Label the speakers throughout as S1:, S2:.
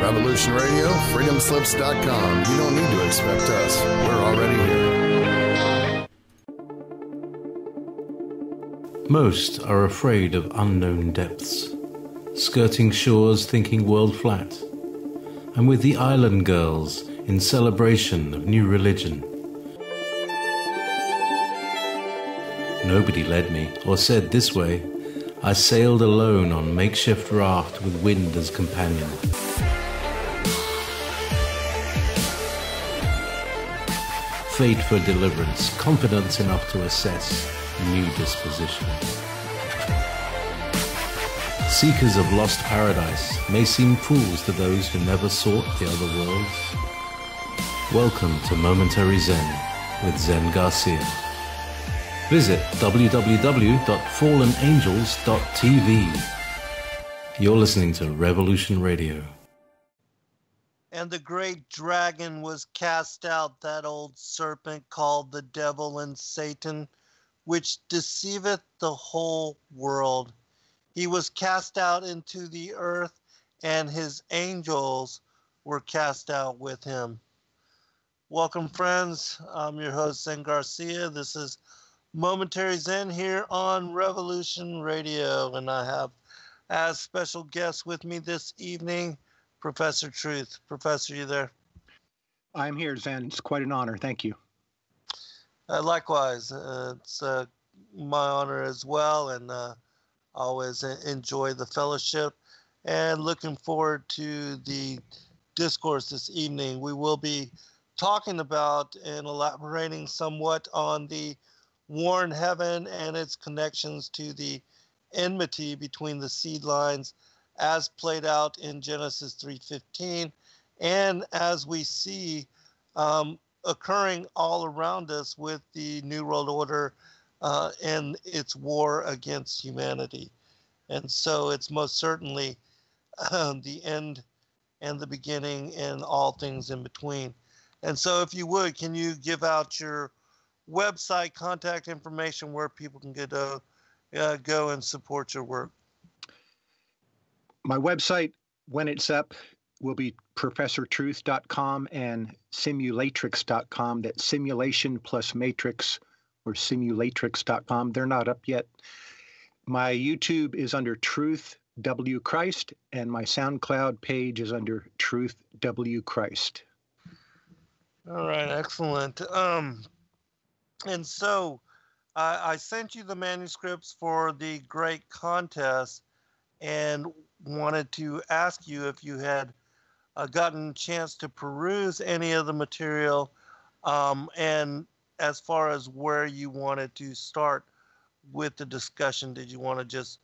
S1: Revolution Radio, freedomslips.com. You don't need to expect us. We're already here.
S2: Most are afraid of unknown depths, skirting shores thinking world flat, and with the island girls in celebration of new religion. Nobody led me or said this way. I sailed alone on makeshift raft with wind as companion. Fate for deliverance, confidence enough to assess new disposition. Seekers of lost paradise may seem fools to those who never sought the other worlds. Welcome to Momentary Zen with Zen Garcia. Visit www.fallenangels.tv. You're listening to Revolution Radio.
S3: And the great dragon was cast out, that old serpent called the devil and Satan, which deceiveth the whole world. He was cast out into the earth, and his angels were cast out with him. Welcome, friends. I'm your host, Zen Garcia. This is Momentary Zen here on Revolution Radio, and I have as special guest with me this evening Professor Truth. Professor, you there?
S4: I'm here, Zen. It's quite an honor. Thank you.
S3: Uh, likewise, uh, it's uh, my honor as well, and uh, always enjoy the fellowship. And looking forward to the discourse this evening. We will be talking about and elaborating somewhat on the war in heaven and its connections to the enmity between the seed lines as played out in Genesis 3:15, and as we see um, occurring all around us with the New World Order uh, and its war against humanity. And so it's most certainly um, the end and the beginning and all things in between. And so, if you would, can you give out your website, contact information where people can get uh, uh, go and support your work?
S4: My website, when it's up, will be professortruth.com and simulatrix.com. That's simulation plus matrix or simulatrix.com. They're not up yet. My YouTube is under Truth W Christ, and my SoundCloud page is under Truth W Christ.
S3: All right, excellent. Um, and so I sent you the manuscripts for the great contest, and wanted to ask you if you had uh, gotten a chance to peruse any of the material um, and as far as where you wanted to start with the discussion did you want to just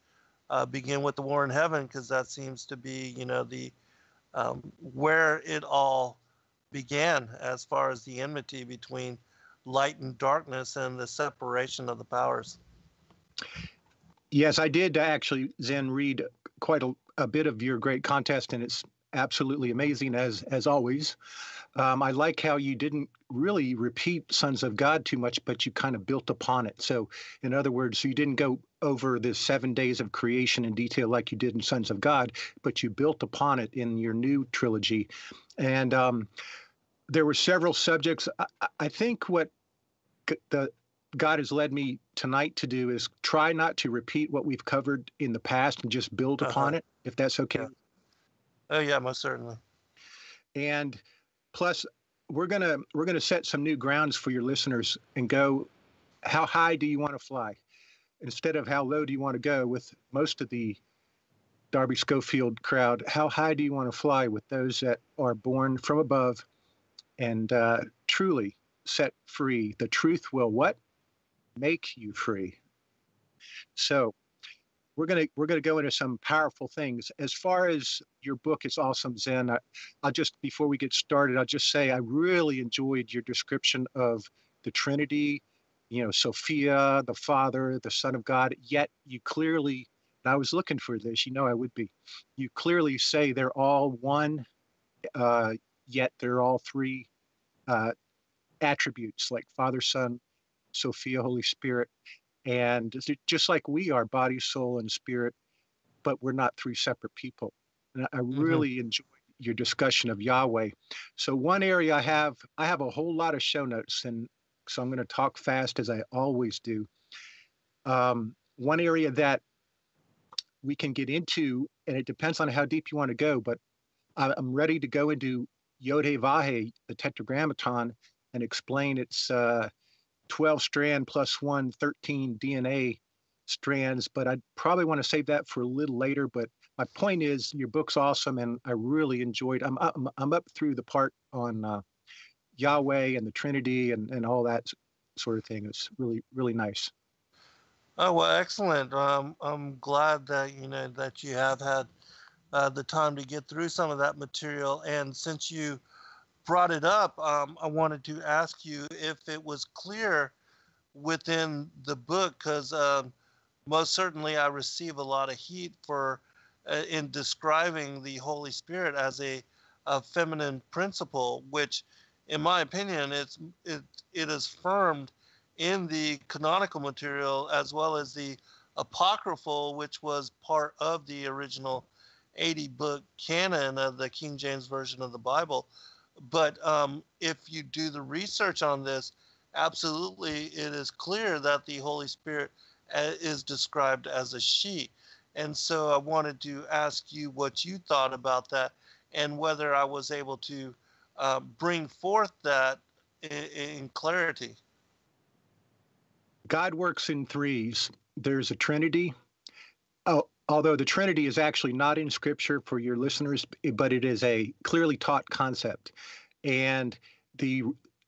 S3: uh, begin with the war in heaven? Because that seems to be you know the um, where it all began as far as the enmity between light and darkness and the separation of the powers.
S4: Yes i did actually zen read quite a, a bit of your great contest, and it's absolutely amazing as as always. Um, I like how you didn't really repeat Sons of God too much, but you kind of built upon it. So, in other words, you didn't go over the seven days of creation in detail like you did in Sons of God, but you built upon it in your new trilogy. And um, there were several subjects. I, I think what the God has led me tonight to do is try not to repeat what we've covered in the past and just build uh-huh. upon it, if that's okay.
S3: Yeah. Oh yeah, most certainly.
S4: And plus, we're gonna we're gonna set some new grounds for your listeners and go. How high do you want to fly? Instead of how low do you want to go with most of the Darby Scofield crowd, how high do you want to fly with those that are born from above and uh, truly set free? The truth will what? Make you free. So we're gonna we're gonna go into some powerful things. As far as your book is awesome, Zen. I, I'll just before we get started, I'll just say I really enjoyed your description of the Trinity. You know, Sophia, the Father, the Son of God. Yet you clearly, I was looking for this. You know, I would be. You clearly say they're all one, uh, yet they're all three uh, attributes like Father, Son, Sophia, Holy Spirit. And just like we are, body, soul, and spirit, but we're not three separate people. And I mm-hmm. really mm-hmm. enjoyed your discussion of Yahweh. So one area I have I have a whole lot of show notes, and so I'm going to talk fast as I always do. Um, one area that we can get into, and it depends on how deep you want to go, but I'm ready to go into Yod Vahe, the Tetragrammaton, and explain its uh, 12 strand plus one, 13 DNA strands, but I'd probably want to save that for a little later. But my point is, your book's awesome, and I really enjoyed. I'm I'm, I'm up through the part on uh, Yahweh and the Trinity and and all that sort of thing. It's really really nice.
S3: Oh well, excellent. Um, I'm glad that you know that you have had uh, the time to get through some of that material. And since you brought it up, um, I wanted to ask you if it was clear within the book, because um, most certainly I receive a lot of heat for uh, in describing the Holy Spirit as a, a feminine principle, which, in my opinion, it's it it is firmed in the canonical material as well as the apocryphal, which was part of the original 80 book canon of the King James Version of the Bible. But um, if you do the research on this, absolutely it is clear that the Holy Spirit uh, is described as a she. And so I wanted to ask you what you thought about that and whether I was able to uh, bring forth that in, in clarity.
S4: God works in threes. There's a Trinity. Oh, although the Trinity is actually not in Scripture for your listeners, but it is a clearly taught concept. And the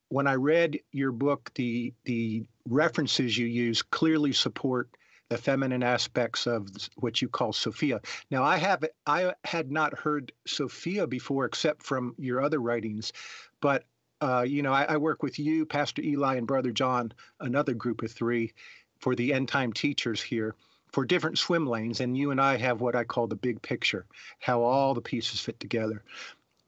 S4: when I read your book, the the references you use clearly support the feminine aspects of what you call Sophia. Now, I have I had not heard Sophia before, except from your other writings, but uh, you know, I, I, work with you, Pastor Eli, and Brother John, another group of three, for the end time teachers here, for different swim lanes. And you and I have what I call the big picture, how all the pieces fit together.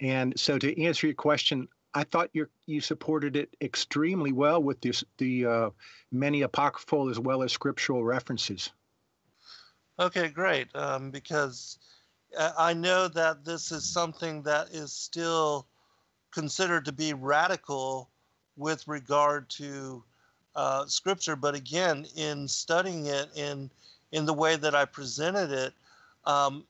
S4: And so, to answer your question, I thought you you supported it extremely well with this, the uh, many apocryphal as well as scriptural references.
S3: Okay, great. Um, because uh, I know that this is something that is still considered to be radical with regard to uh, scripture. But again, in studying it in in the way that I presented it, um,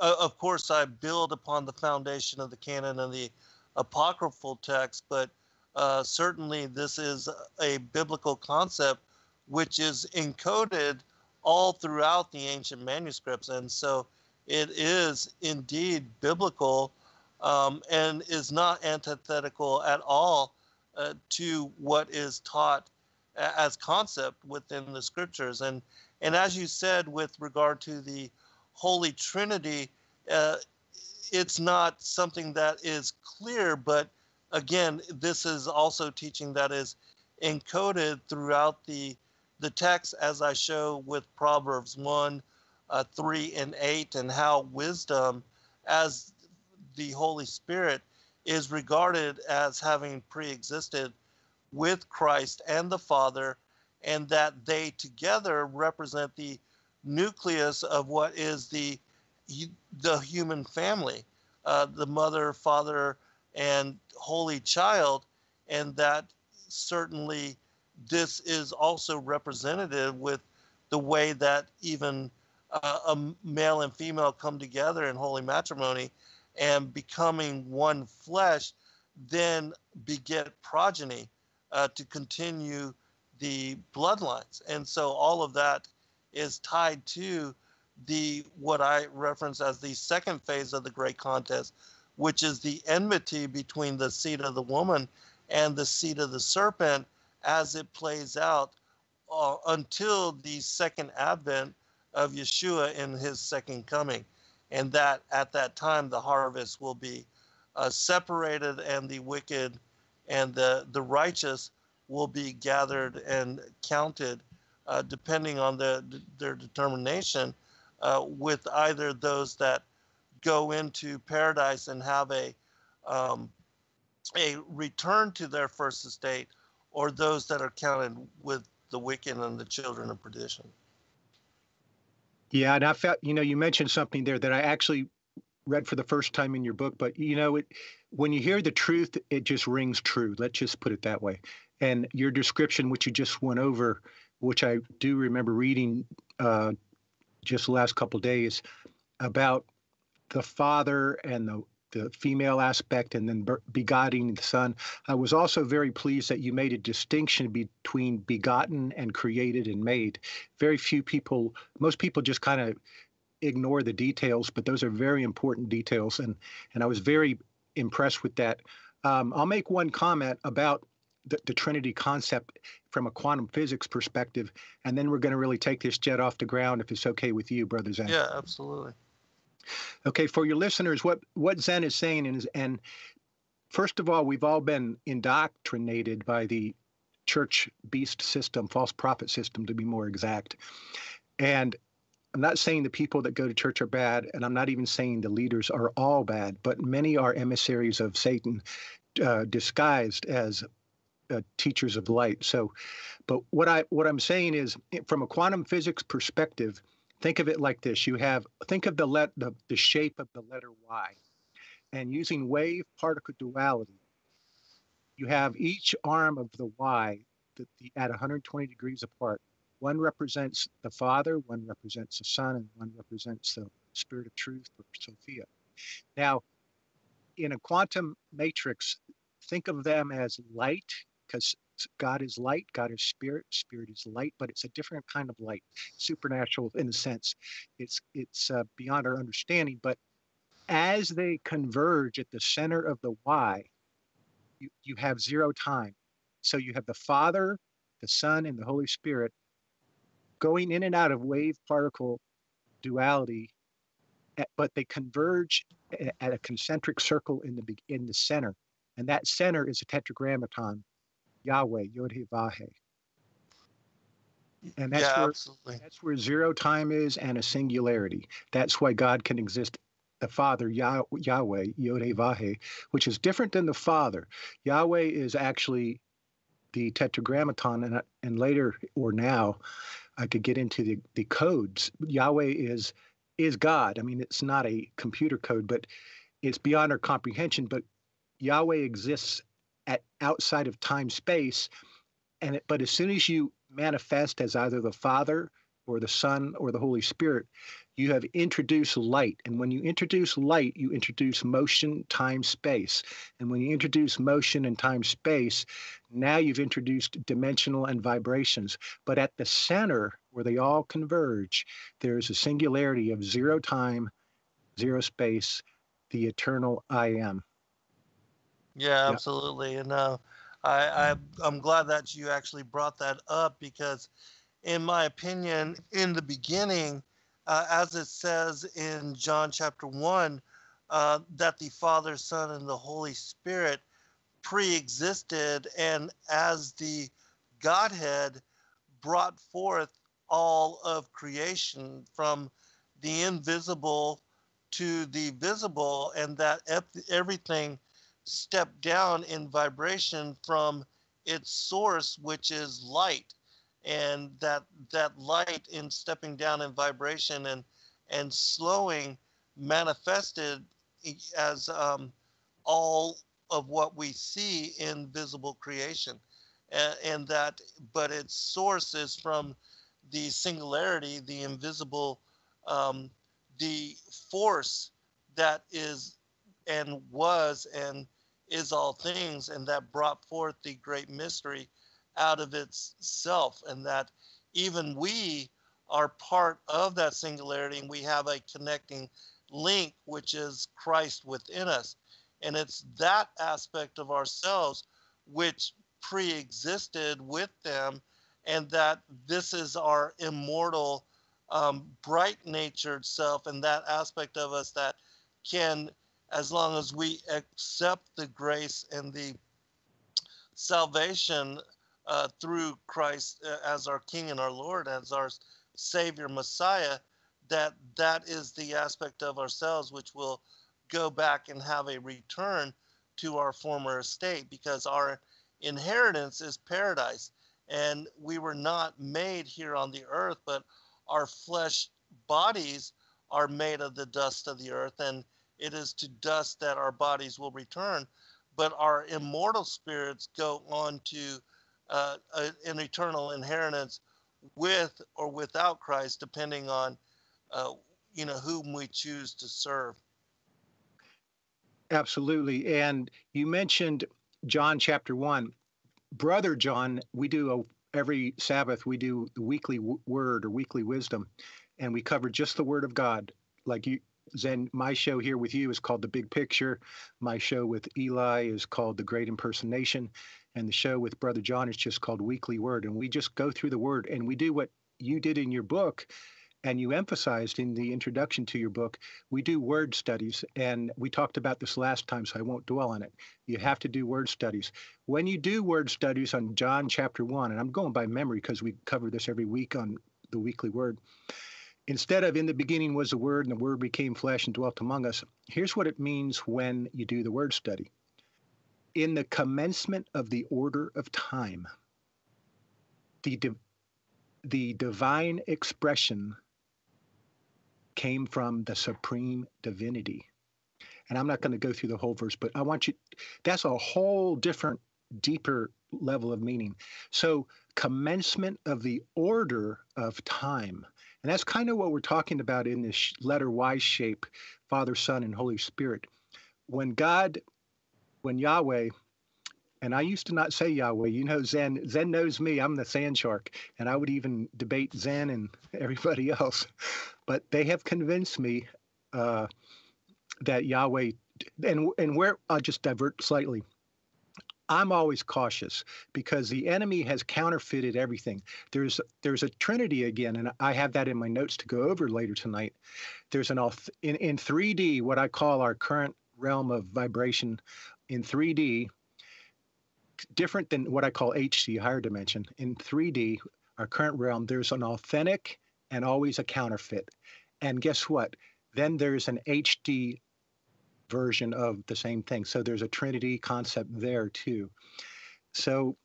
S3: of course, I build upon the foundation of the canon and the apocryphal text, but uh, certainly this is a biblical concept which is encoded all throughout the ancient manuscripts. And so it is indeed biblical um, and is not antithetical at all uh, to what is taught as concept within the scriptures. And and as you said, with regard to the Holy Trinity, uh, it's not something that is clear, but again, this is also teaching that is encoded throughout the the text, as I show with Proverbs one, uh, three, and eight, and how wisdom, as the Holy Spirit is regarded as having pre existed with Christ and the Father, and that they together represent the nucleus of what is the the human family, uh, the mother, father, and holy child, and that certainly this is also representative with the way that even uh, a male and female come together in holy matrimony and becoming one flesh, then beget progeny uh, to continue the bloodlines. And so all of that is tied to the what I reference as the second phase of the great contest, which is the enmity between the seed of the woman and the seed of the serpent as it plays out uh, until the second advent of Yeshua in his second coming and that at that time the harvest will be uh, separated and the wicked and the, the righteous will be gathered and counted uh, depending on the, their determination uh, with either those that go into paradise and have a um, a return to their first estate or those that are counted with the wicked and the children of perdition.
S4: Yeah, and I felt, you know, you mentioned something there that I actually read for the first time in your book, but you know, it when you hear the truth, it just rings true. Let's just put it that way. And your description, which you just went over, which I do remember reading uh, just the last couple days, about the father and the the female aspect and then begotten the son. I was also very pleased that you made a distinction between begotten and created and made. Very few people, most people just kind of ignore the details, but those are very important details. And, and I was very impressed with that. Um, I'll make one comment about the, the, Trinity concept from a quantum physics perspective, and then we're going to really take this jet off the ground if it's okay with you, Brother Zen.
S3: Yeah, absolutely.
S4: Okay, for your listeners, what what Zen is saying is, and first of all, we've all been indoctrinated by the church beast system, false prophet system, to be more exact. And I'm not saying the people that go to church are bad, and I'm not even saying the leaders are all bad, but many are emissaries of Satan, uh, disguised as uh, teachers of light. So, but what I what I'm saying is, from a quantum physics perspective, Think of it like this: you have think of the let the, the shape of the letter Y, and using wave particle duality, you have each arm of the Y the, the, at 120 degrees apart. One represents the Father, one represents the Son, and one represents the Spirit of Truth Sophia. Now, in a quantum matrix, think of them as light because God is light, God is spirit, spirit is light, but it's a different kind of light, supernatural in a sense. It's it's uh, beyond our understanding. But as they converge at the center of the Y, you, you have zero time. So you have the Father, the Son, and the Holy Spirit going in and out of wave particle duality, but they converge at a concentric circle in the in the center, and that center is a tetragrammaton Yahweh, Yod Vahe. And that's
S3: yeah,
S4: where
S3: absolutely.
S4: that's where zero time is and a singularity. That's why God can exist. The Father, Yah- Yahweh, Yod Vahe, which is different than the Father. Yahweh is actually the Tetragrammaton, and, and later or now, I could get into the, the codes. Yahweh is is God. I mean, it's not a computer code, but it's beyond our comprehension. But Yahweh exists at outside of time space and it, but as soon as you manifest as either the father or the son or the holy spirit you have introduced light. And when you introduce light you introduce motion time space. And when you introduce motion and time space now you've introduced dimensional and vibrations. But at the center where they all converge there's a singularity of zero time zero space the eternal i am
S3: yeah, absolutely. And uh, I, I I'm glad that you actually brought that up because, in my opinion, in the beginning, uh, as it says in John chapter one, uh, that the Father, Son, and the Holy Spirit pre-existed, and as the Godhead brought forth all of creation from the invisible to the visible, and that everything step down in vibration from its source, which is light. And that that light in stepping down in vibration and and slowing manifested as um, all of what we see in visible creation. And, and that, but its source is from the singularity, the invisible, um, the force that is and was and is all things, and that brought forth the great mystery out of itself, and that even we are part of that singularity, and we have a connecting link, which is Christ within us. And it's that aspect of ourselves which pre existed with them, and that this is our immortal, um, bright natured self, and that aspect of us that can as long as we accept the grace and the salvation uh, through Christ uh, as our King and our Lord, as our Savior Messiah, that that is the aspect of ourselves which will go back and have a return to our former estate because our inheritance is paradise. And we were not made here on the earth but our flesh bodies are made of the dust of the earth. And it is to dust that our bodies will return. But our immortal spirits go on to uh, a, an eternal inheritance with or without Christ, depending on uh, you know whom we choose to serve.
S4: Absolutely, and you mentioned John chapter one, brother John. We do a, every Sabbath. We do the weekly w- word or weekly wisdom, and we cover just the Word of God. Like you, Zen, my show here with you is called The Big Picture. My show with Eli is called The Great Impersonation. And the show with Brother John is just called Weekly Word. And we just go through the Word and we do what you did in your book and you emphasized in the introduction to your book, we do word studies. And we talked about this last time, so I won't dwell on it. You have to do word studies. When you do word studies on John chapter one, and I'm going by memory because we cover this every week on the weekly word, instead of in the beginning was the word and the word became flesh and dwelt among us here's what it means when you do the word study. In the commencement of the order of time the the divine expression came from the supreme divinity. And i'm not going to go through the whole verse but i want you that's a whole different deeper level of meaning. So commencement of the order of time and that's kind of what we're talking about in this letter Y shape Father, Son, and Holy Spirit. When God, when Yahweh, and I used to not say Yahweh, you know, Zen, Zen knows me, I'm the sand shark, and I would even debate Zen and everybody else. But they have convinced me uh, that Yahweh, and, and where, I'll just divert slightly I'm always cautious because the enemy has counterfeited everything. There's there's a trinity again, and I have that in my notes to go over later tonight. There's an in in 3D, what I call our current realm of vibration in 3D, different than what I call HD, higher dimension. In 3D, our current realm, there's an authentic and always a counterfeit. And guess what? Then there's an HD version of the same thing. So there's a Trinity concept there too. So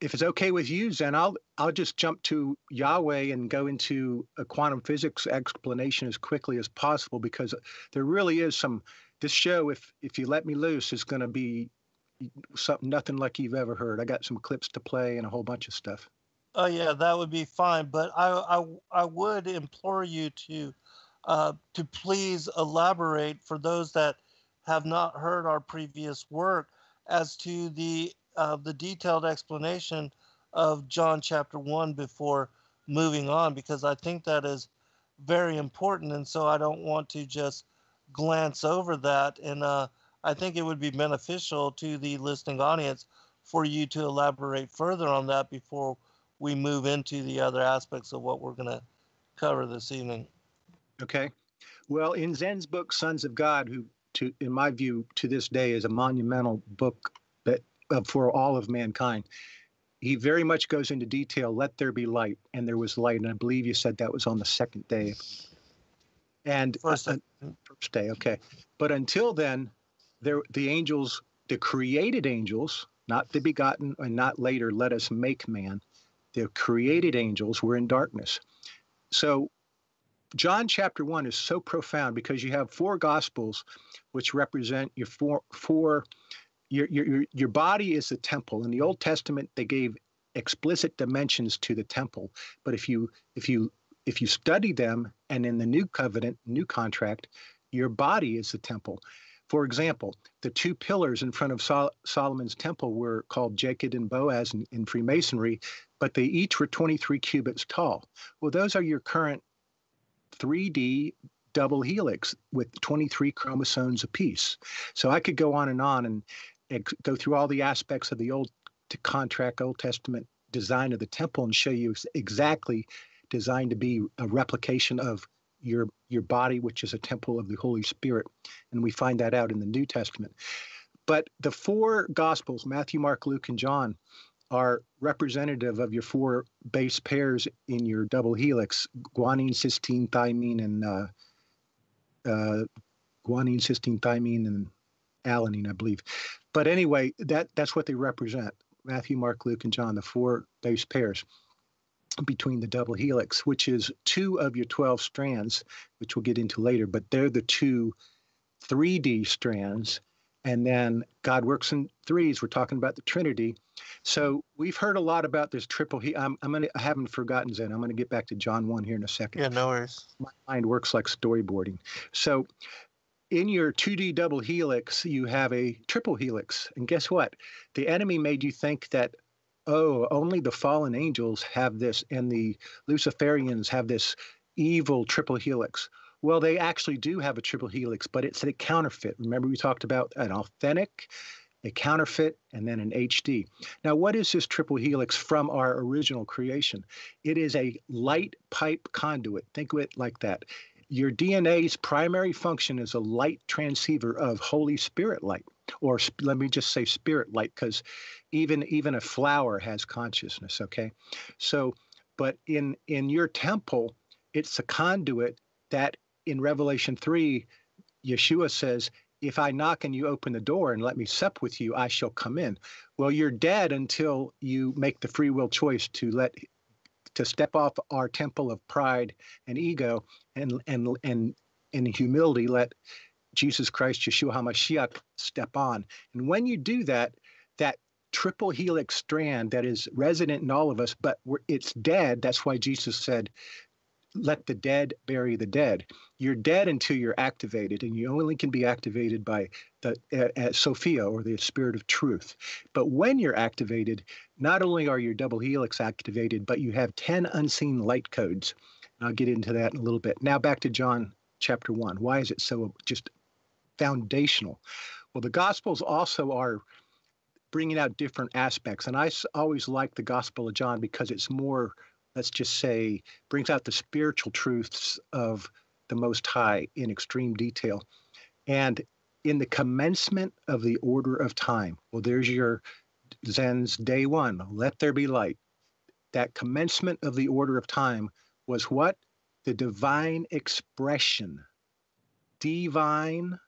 S4: if it's okay with you, Zen, I'll I'll just jump to Yahweh and go into a quantum physics explanation as quickly as possible because there really is some. This show, if if you let me loose, is going to be something nothing like you've ever heard. I got some clips to play and a whole bunch of stuff.
S3: Oh yeah, that would be fine. But I I I would implore you to uh, to please elaborate for those that have not heard our previous work as to the uh, the detailed explanation of John chapter one before moving on, because I think that is very important, and so I don't want to just glance over that. And uh, I think it would be beneficial to the listening audience for you to elaborate further on that before we move into the other aspects of what we're going to cover this evening.
S4: Okay. Well, in Zen's book, Sons of God, who, to in my view, to this day is a monumental book that uh, for all of mankind, he very much goes into detail. Let there be light, and there was light. And I believe you said that was on the second day. And
S3: first,
S4: uh, first day, okay. But until then, there the angels, the created angels, not the begotten, and not later. Let us make man. The created angels were in darkness. So John chapter one is so profound because you have four gospels, which represent your four four. Your, your, your body is the temple. In the Old Testament, they gave explicit dimensions to the temple. But if you if you if you study them, and in the new covenant, new contract, your body is the temple. For example, the two pillars in front of Sol- Solomon's temple were called Jacob and Boaz in, in Freemasonry, but they each were 23 cubits tall. Well, those are your current 3D double helix with 23 chromosomes apiece. So I could go on and on and, and go through all the aspects of the old to contract Old Testament design of the temple and show you exactly designed to be a replication of your your body, which is a temple of the Holy Spirit, and we find that out in the New Testament. But the four Gospels, Matthew, Mark, Luke, and John, are representative of your four base pairs in your double helix guanine, cysteine, thymine, and uh, uh, guanine, cysteine, thymine, and alanine, I believe. But anyway, that that's what they represent Matthew, Mark, Luke, and John, the four base pairs between the double helix, which is two of your 12 strands, which we'll get into later, but they're the two 3D strands, and then God works in threes. We're talking about the Trinity. So we've heard a lot about this triple. He, I'm, I'm gonna, I haven't forgotten Zen. I'm gonna get back to John one here in a second.
S3: Yeah, no worries.
S4: My mind works like storyboarding. So in your 2D double helix, you have a triple helix. And guess what? The enemy made you think that, oh, only the fallen angels have this and the Luciferians have this evil triple helix. Well, they actually do have a triple helix, but it's a counterfeit. Remember, we talked about an authentic, a counterfeit, and then an HD. Now, what is this triple helix from our original creation? It is a light pipe conduit. Think of it like that your DNA's primary function is a light transceiver of Holy Spirit light, or let me just say spirit light, because even even a flower has consciousness. Okay, so but in in your temple, it's a conduit that in Revelation three, Yeshua says. If I knock and you open the door and let me sup with you, I shall come in. Well, you're dead until you make the free will choice to let to step off our temple of pride and ego and and and in humility let Jesus Christ, Yeshua HaMashiach, step on. And when you do that, that triple helix strand that is resident in all of us, but it's dead. That's why Jesus said, let the dead bury the dead. You're dead until you're activated, and you only can be activated by the uh, uh, Sophia or the Spirit of Truth. But when you're activated, not only are your double helix activated, but you have 10 unseen light codes. And I'll get into that in a little bit. Now back to John chapter 1. Why is it so just foundational? Well, the Gospels also are bringing out different aspects. And I always like the Gospel of John because it's more let's just say, brings out the spiritual truths of the Most High in extreme detail. And in the commencement of the order of time, well, there's your Zen's day one, let there be light. That commencement of the order of time was what? The divine expression. Divine,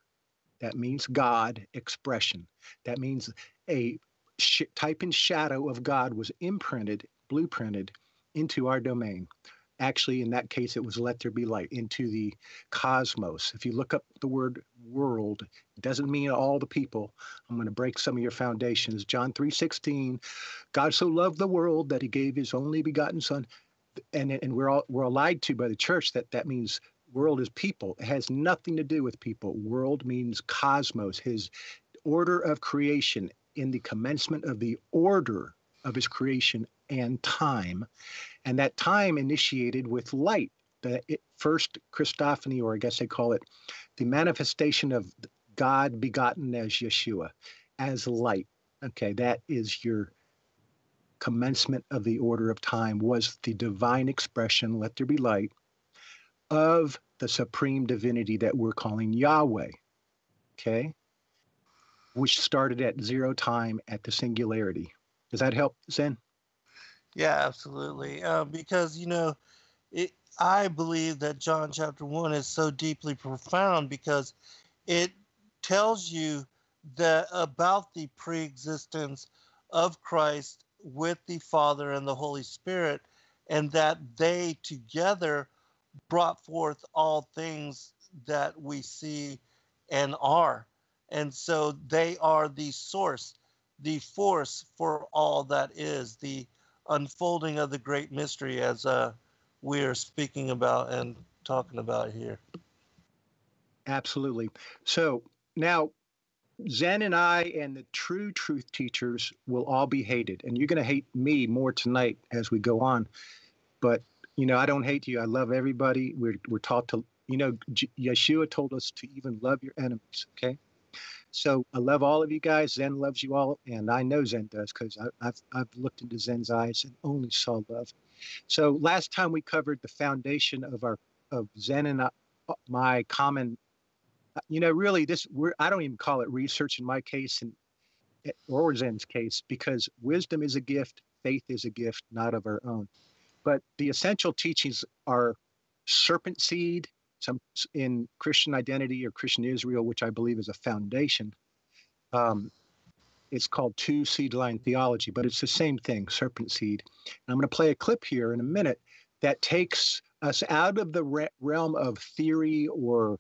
S4: that means God expression. That means a sh- type and shadow of God was imprinted, blueprinted into our domain. Actually, in that case, it was let there be light into the cosmos. If you look up the word world, it doesn't mean all the people. I'm going to break some of your foundations. John 3:16, God so loved the world that he gave his only begotten son. And, and we're all we're lied to by the church that that means world is people. It has nothing to do with people. World means cosmos, his order of creation in the commencement of the order of his creation and time. And that time initiated with light, the first Christophany, or I guess they call it the manifestation of God begotten as Yeshua, as light. Okay, that is your commencement of the order of time, was the divine expression, let there be light, of the supreme divinity that we're calling Yahweh. Okay? Which started at zero time at the singularity. Does that help, Zen?
S3: Yeah, absolutely. Uh, because you know, it. I believe that John chapter one is so deeply profound because it tells you that about the pre-existence of Christ with the Father and the Holy Spirit, and that they together brought forth all things that we see and are. And so they are the source, the force for all that is, the unfolding of the great mystery as uh, we are speaking about and talking about here.
S4: Absolutely. So now, Zen and I and the true truth teachers will all be hated, and you're going to hate me more tonight as we go on. But you know, I don't hate you. I love everybody. We're we're taught to, you know, Yeshua told us to even love your enemies. Okay. So I love all of you guys. Zen loves you all, and I know Zen does because I've I've looked into Zen's eyes and only saw love. So last time we covered the foundation of our of Zen and I, uh, my common. Uh, you know, really, this we're I don't even call it research in my case and eh, or Zen's case because wisdom is a gift, faith is a gift, not of our own. But the essential teachings are serpent seed, some in Christian identity or Christian Israel, which I believe is a foundation. Um, it's called two seed line theology, but it's the same thing, serpent seed. And I'm going to play a clip here in a minute that takes us out of the re- realm of theory or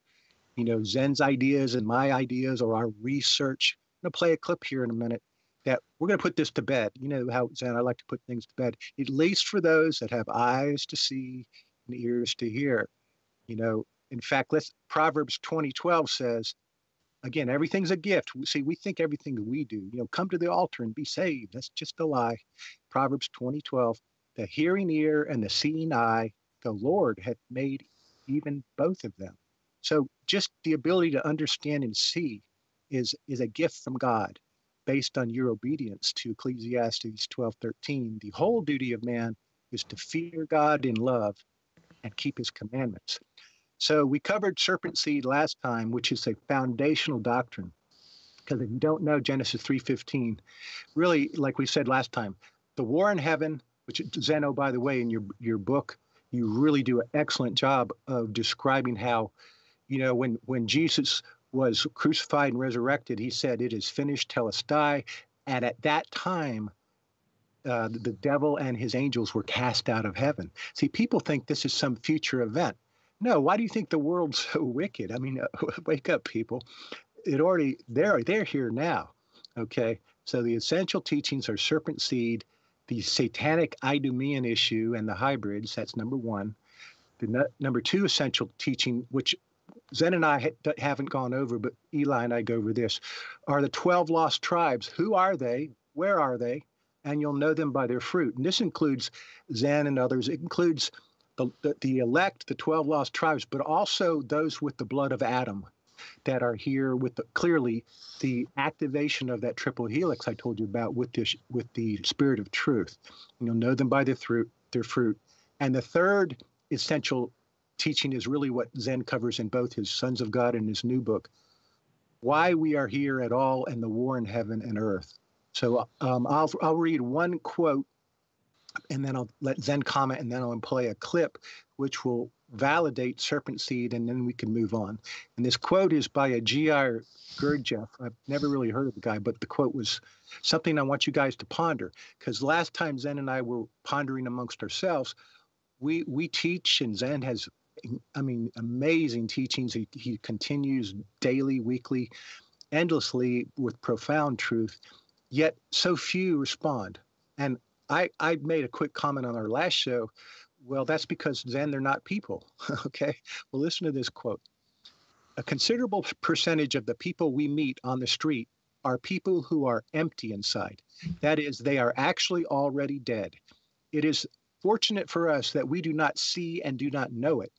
S4: you know, Zen's ideas and my ideas or our research. I'm going to play a clip here in a minute that we're going to put this to bed. You know how Zen, I like to put things to bed, at least for those that have eyes to see and ears to hear. You know, in fact, let's Proverbs 2012 says, again, everything's a gift. See, we think everything that we do, you know, come to the altar and be saved. That's just a lie. Proverbs 2012, the hearing ear and the seeing eye, the Lord hath made even both of them. So just the ability to understand and see is is a gift from God based on your obedience to Ecclesiastes 12:13. The whole duty of man is to fear God in love and keep his commandments. So we covered serpent seed last time, which is a foundational doctrine. Because if you don't know Genesis 3:15, really, like we said last time, the war in heaven, which Zeno, by the way, in your your book, you really do an excellent job of describing how you know, when when Jesus was crucified and resurrected, he said, "It is finished, telestai." And at that time, uh, the devil and his angels were cast out of heaven. See, people think this is some future event. No, why do you think the world's so wicked? I mean, uh, wake up, people. It already they're they're here now. Okay, so the essential teachings are serpent seed, the satanic Idumean issue, and the hybrids. That's number one. The number two essential teaching, which Zen and I ha- haven't gone over, but Eli and I go over this, are the 12 lost tribes. Who are they? Where are they? And you'll know them by their fruit. And this includes Zen and others. It includes the, the, the elect, the 12 lost tribes, but also those with the blood of Adam that are here with the, clearly the activation of that triple helix I told you about with this with the spirit of truth. And you'll know them by their fruit, their fruit. And the third essential teaching is really what Zen covers in both his Sons of God and his new book, why we are here at all and the war in heaven and earth. So um, I'll, I'll read one quote and then I'll let Zen comment and then I'll play a clip which will validate serpent seed and then we can move on. And this quote is by a G.I. Gurdjieff. I've never really heard of the guy, but the quote was something I want you guys to ponder because last time Zen and I were pondering amongst ourselves, we we teach and Zen has I mean, amazing teachings. He, he continues daily, weekly, endlessly with profound truth, yet so few respond. And I, I made a quick comment on our last show. Well, that's because then they're not people. okay. Well, listen to this quote. A considerable percentage of the people we meet on the street are people who are empty inside. That is, they are actually already dead. It is fortunate for us that we do not see and do not know it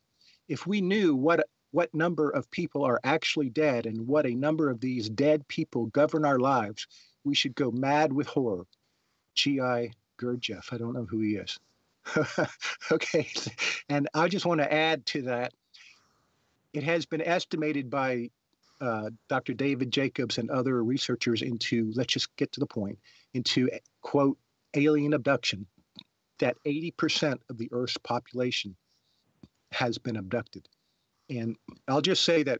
S4: if we knew what what number of people are actually dead and what a number of these dead people govern our lives, we should go mad with horror. G.I. Gurdjieff. I don't know who he is. okay. And I just want to add to that it has been estimated by uh, Dr. David Jacobs and other researchers into, let's just get to the point, into quote, alien abduction, that 80% of the Earth's population has been abducted. And I'll just say that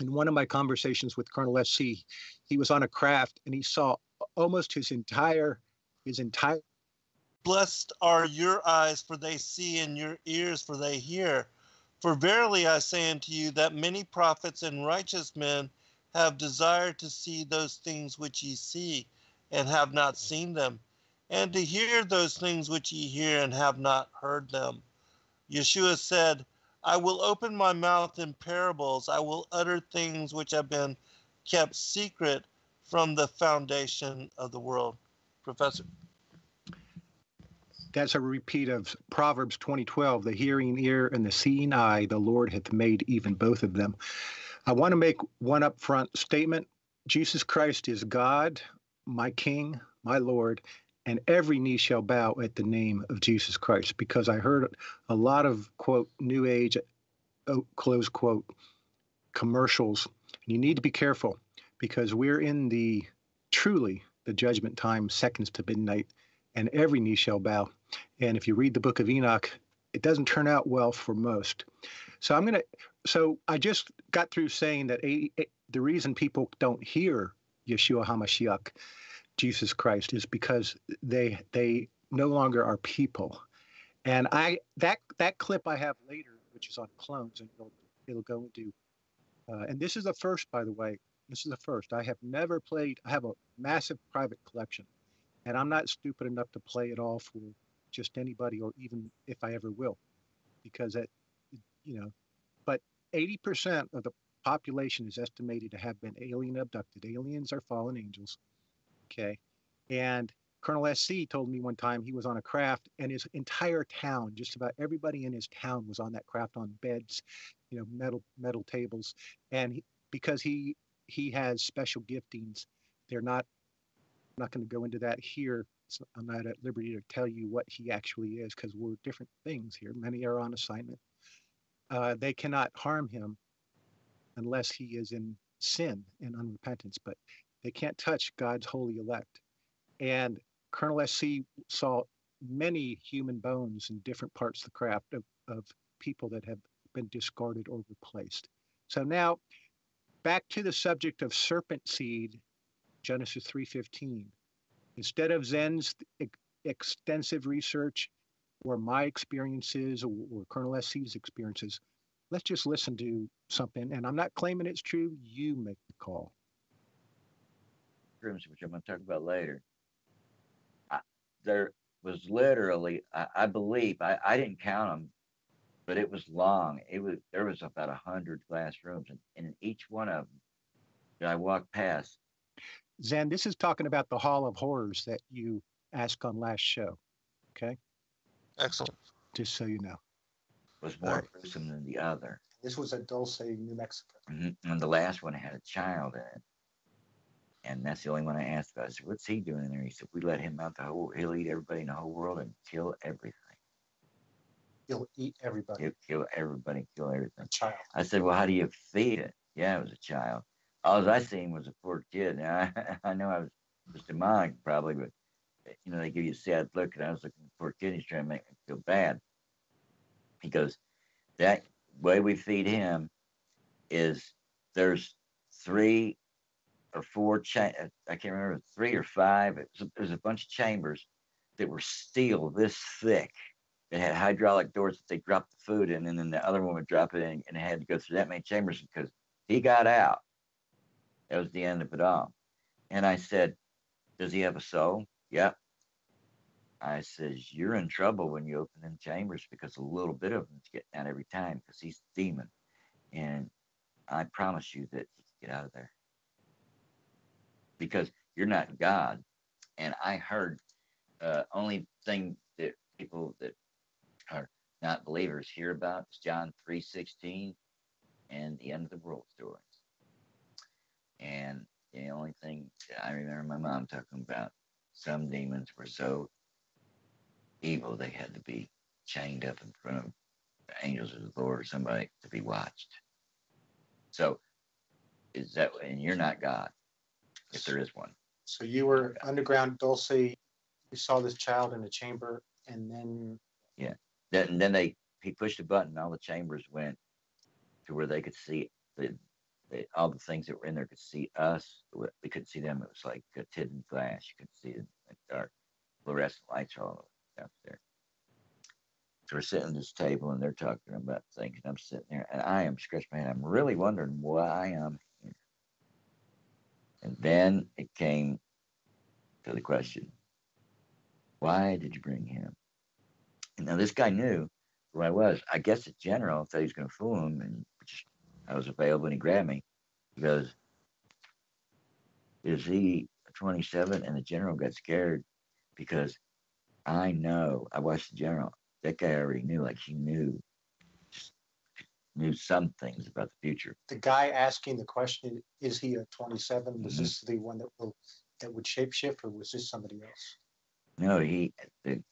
S4: in one of my conversations with Colonel SC, he was on a craft and he saw almost his entire his entire
S3: Blessed are your eyes, for they see, and your ears, for they hear. For verily I say unto you that many prophets and righteous men have desired to see those things which ye see, and have not seen them, and to hear those things which ye hear, and have not heard them. Yeshua said, I will open my mouth in parables. I will utter things which have been kept secret from the foundation of the world. Professor.
S4: That's a repeat of Proverbs 2012 the hearing ear and the seeing eye, the Lord hath made even both of them. I want to make one upfront statement Jesus Christ is God, my King, my Lord, and every knee shall bow at the name of Jesus Christ. Because I heard a lot of quote New Age, oh, close quote, commercials. And you need to be careful because we're in the truly the judgment time, seconds to midnight, and every knee shall bow. And if you read the book of Enoch, it doesn't turn out well for most. So I'm going to, so I just got through saying that a, a, the reason people don't hear Yeshua HaMashiach Jesus Christ is because they they no longer are people. And I that that clip I have later, which is on clones, and it'll, it'll go into Uh, and this is the first, by the way. This is the first. I have never played. I have a massive private collection, and I'm not stupid enough to play it all for just anybody, or even if I ever will, because that, you know, but 80% of the population is estimated to have been alien abducted. Aliens are fallen angels. Okay. And Colonel SC told me one time he was on a craft and his entire town, just about everybody in his town was on that craft on beds, you know, metal metal tables. And he, because he he has special giftings, they're not I'm not going to go into that here. So I'm not at liberty to tell you what he actually is because we're different things here. Many are on assignment. Uh, they cannot harm him unless he is in sin and unrepentance, but they can't touch God's holy elect. And Colonel SC saw many human bones in different parts of the craft of, of people that have been discarded or replaced. So now back to the subject of serpent seed, Genesis 3:15. Instead of Zen's extensive research or my experiences or, or Colonel SC's experiences, let's just listen to something. And I'm not claiming it's true. You make the call.
S5: Rooms, which I'm going to talk about later. I, there was literally, I, I believe, I, I didn't count them, but it was long. It was there was about a hundred classrooms, and, and in each one of them that I walked past.
S4: Zen, this is talking about the Hall of Horrors that you asked on last show. Okay.
S3: Excellent.
S4: Just so you know
S5: was more gruesome than the other.
S4: This was at Dulce, New Mexico.
S5: Mm-hmm. And the last one had a child in it. And that's the only one I asked about. I said, What's he doing in there? He said, We let him out the whole, he'll eat everybody in the whole world and kill everything.
S4: He'll eat everybody.
S5: He'll kill everybody, kill everything.
S4: A child.
S5: I said, Well, how do you feed it? Yeah, it was a child. All I seen was a poor kid. Now, I, I know I was just demonic probably, but you know, they give you a sad look, and I was looking at the poor kid. He's trying to make me feel bad. He goes, that way we feed him is there's three or four cha- uh, I can't remember three or five. There's a bunch of chambers that were steel this thick that had hydraulic doors that they dropped the food in, and then the other one would drop it in, and it had to go through that many chambers because he got out. That was the end of it all. And I said, "Does he have a soul?" Yep. I says, You're in trouble when you open them chambers because a little bit of him's getting out every time because he's a demon. And I promise you that you can get out of there. Because you're not God. And I heard uh, only thing that people that are not believers hear about is John 3.16 and the end of the world stories. And the only thing I remember my mom talking about, some demons were so evil, they had to be chained up in front of angels of the Lord or somebody to be watched. So, is that, and you're not God, if there is one.
S4: So you were underground Dulce. You saw this child in a chamber, and then
S5: yeah, then and then they he pushed a button, all the chambers went to where they could see the, the all the things that were in there could see us. We couldn't see them. It was like a tinted glass. You could see it like dark fluorescent lights all out there. So we're sitting at this table and they're talking about things, and I'm sitting there and I am scratching my head. I'm really wondering why I'm. And then it came to the question why did you bring him? And now this guy knew who I was. I guess the general thought he was going to fool him, and I was available and he grabbed me. He goes, Is he 27? And the general got scared because I know. I watched the general. That guy already knew. Like he knew, knew some things about the future.
S4: The guy asking the question, "Is he a 27?" Was mm-hmm. this the one that will that would shapeshift, or was this somebody else?
S5: No, he the,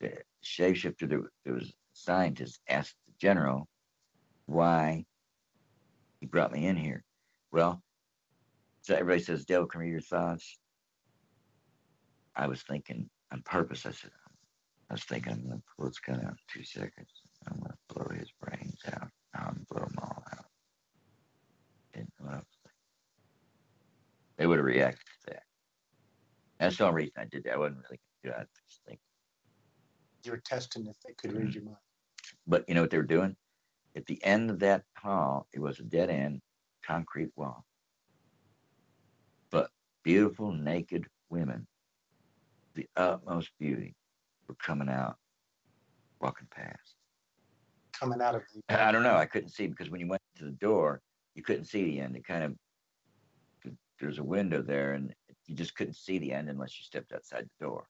S5: the shapeshifter that, that was scientist asked the general why he brought me in here. Well, so everybody says, "Devil, come read your thoughts." I was thinking on purpose. I said, I was thinking, I'm going to pull this gun out in two seconds. I'm going to blow his brains out. To blow them all out. Didn't know what I was thinking. They would have reacted to that. That's the only reason I did that. I wasn't really going to do it. I just think.
S4: You were testing if they could mm-hmm. read your mind.
S5: But you know what they were doing? At the end of that hall, it was a dead end, concrete wall. But beautiful naked women, the utmost beauty, were coming out, walking past.
S4: Coming out of the.
S5: I don't know. I couldn't see because when you went to the door, you couldn't see the end. It kind of there's a window there, and you just couldn't see the end unless you stepped outside the door.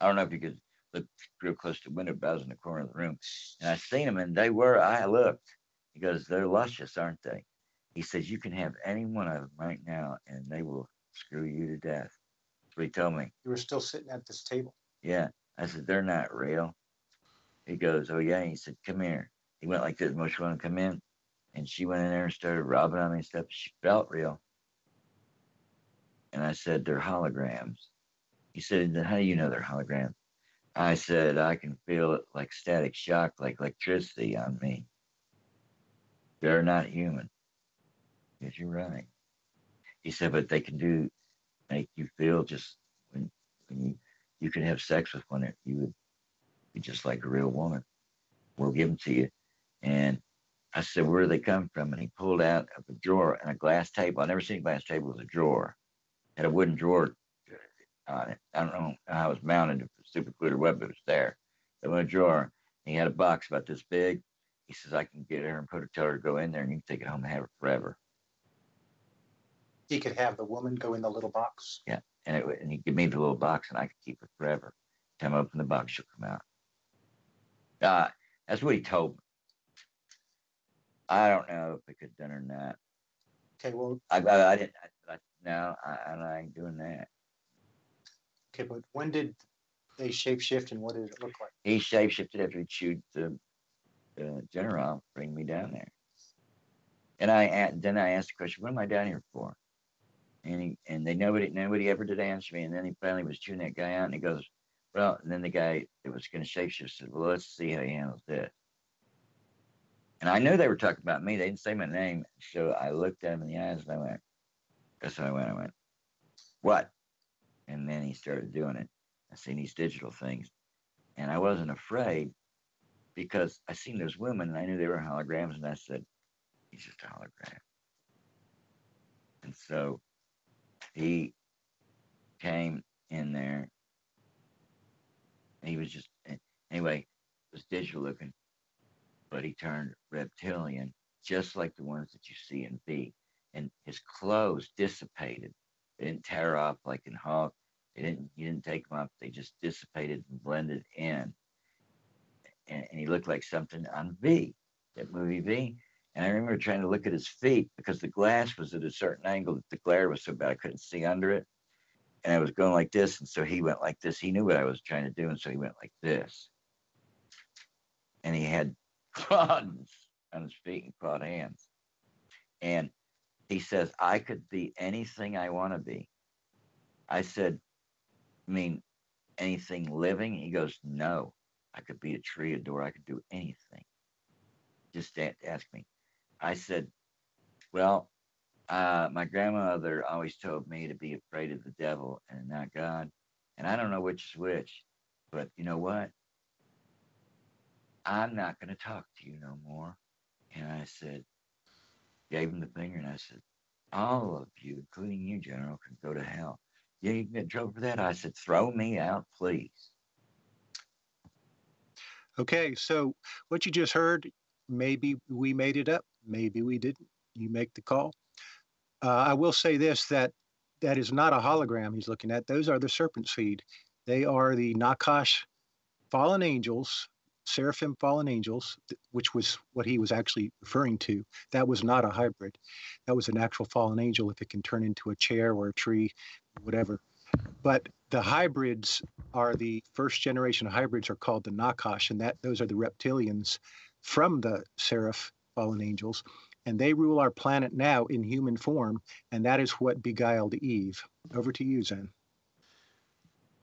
S5: I don't know if you could look real close to the window, but I was in the corner of the room, and I seen them, and they were. I looked. He goes, "They're luscious, aren't they?" He says, "You can have any one of them right now, and they will screw you to death." That's what he told me.
S4: You were still sitting at this table.
S5: Yeah. I said, "They're not real." He goes, "Oh yeah." He said, "Come here." He went like this. Most want to come in, and she went in there and started robbing on me and stuff. She felt real. And I said, They're holograms. He said, How do you know they're holograms? I said, I can feel it like static shock, like electricity on me. They're not human. Yes, you're right. He said, but they can do make you feel just when, when you you can have sex with one, you would be just like a real woman. We'll give them to you. And I said, where do they come from? And he pulled out of a drawer and a glass table. I've never seen a glass table with a drawer had a wooden drawer on it. I don't know how it was mounted, if it's super glued or what, but it was there. It was a drawer. He had a box about this big. He says, I can get her and put her, tell her to go in there and you can take it home and have it forever.
S4: He could have the woman go in the little box.
S5: Yeah. And, it, and he give me the little box and I could keep it forever. Time I open the box, she'll come out. Uh, that's what he told me. I don't know if it could have done or not.
S4: Okay, well,
S5: I, I, I didn't. I, no, I, I ain't doing that.
S4: Okay, but when did they shapeshift and what did it look like?
S5: He shapeshifted after he chewed the, the general, bring me down there. And I then I asked the question, "What am I down here for?" And he and they nobody nobody ever did answer me. And then he finally was chewing that guy out, and he goes, "Well." And then the guy that was going to shapeshift said, "Well, let's see how he handles this." And I knew they were talking about me. They didn't say my name, so I looked at him in the eyes and I went, that's how I went. I went, what? And then he started doing it. I seen these digital things. And I wasn't afraid because I seen those women and I knew they were holograms. And I said, he's just a hologram. And so he came in there. He was just, anyway, was digital looking, but he turned reptilian, just like the ones that you see in V and his clothes dissipated. They didn't tear off like in Hulk. They didn't. He didn't take them off. They just dissipated and blended in. And, and he looked like something on V, that movie V. And I remember trying to look at his feet because the glass was at a certain angle that the glare was so bad I couldn't see under it. And I was going like this, and so he went like this. He knew what I was trying to do, and so he went like this. And he had claws on his feet and clawed hands. And he says, I could be anything I want to be. I said, I mean, anything living? He goes, No, I could be a tree, a door, I could do anything. Just ask me. I said, Well, uh, my grandmother always told me to be afraid of the devil and not God. And I don't know which is which, but you know what? I'm not going to talk to you no more. And I said, gave him the finger, and I said, All of you, including you, General, can go to hell. Yeah, you can get in trouble for that. I said, Throw me out, please.
S4: Okay, so what you just heard, maybe we made it up, maybe we didn't. You make the call. Uh, I will say this that that is not a hologram he's looking at. Those are the serpent seed. They are the Nachash fallen angels seraphim fallen angels, which was what he was actually referring to, that was not a hybrid. That was an actual fallen angel if it can turn into a chair or a tree, whatever. But the hybrids are the first generation hybrids are called the Nachash, and that those are the reptilians from the seraph fallen angels. And they rule our planet now in human form, and that is what beguiled Eve. Over to you, Zen.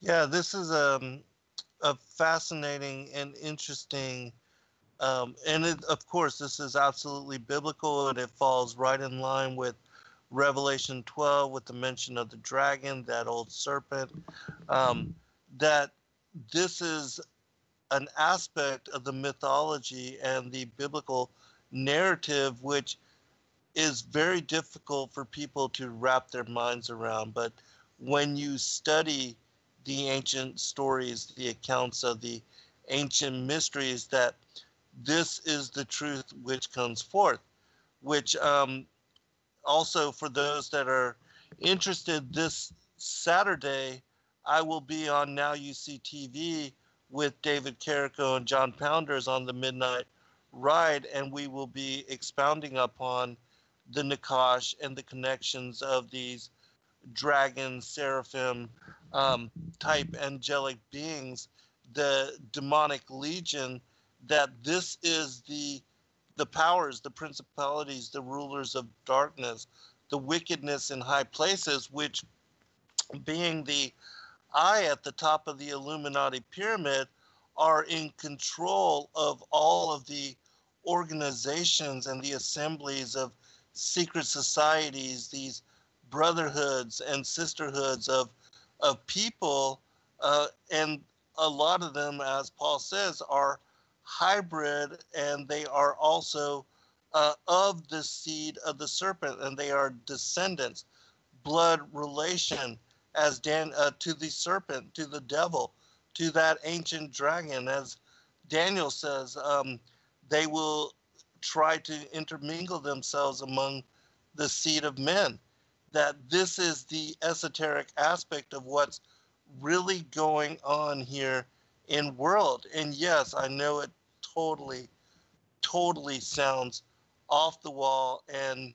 S3: Yeah, this is um a fascinating and interesting um, and it, of course this is absolutely biblical and it falls right in line with revelation 12 with the mention of the dragon that old serpent um, that this is an aspect of the mythology and the biblical narrative which is very difficult for people to wrap their minds around. But when you study the ancient stories, the accounts of the ancient mysteries, that this is the truth which comes forth, which um, also for those that are interested this Saturday, I will be on Now You See TV with David Carrico and John Pounders on the Midnight Ride, and we will be expounding upon the Nachash and the connections of these dragons, seraphim um, type angelic beings, the demonic legion, that this is the the powers, the principalities, the rulers of darkness, the wickedness in high places, which being the eye at the top of the Illuminati pyramid, are in control of all of the organizations and the assemblies of secret societies, these brotherhoods and sisterhoods of of people, uh, and a lot of them, as Paul says, are hybrid, and they are also uh, of the seed of the serpent, and they are descendants, blood relation, as Dan uh, to the serpent, to the devil, to that ancient dragon, as Daniel says. Um, they will try to intermingle themselves among the seed of men. That this is the esoteric aspect of what's really going on here in world. And yes, I know it totally, totally sounds off the wall and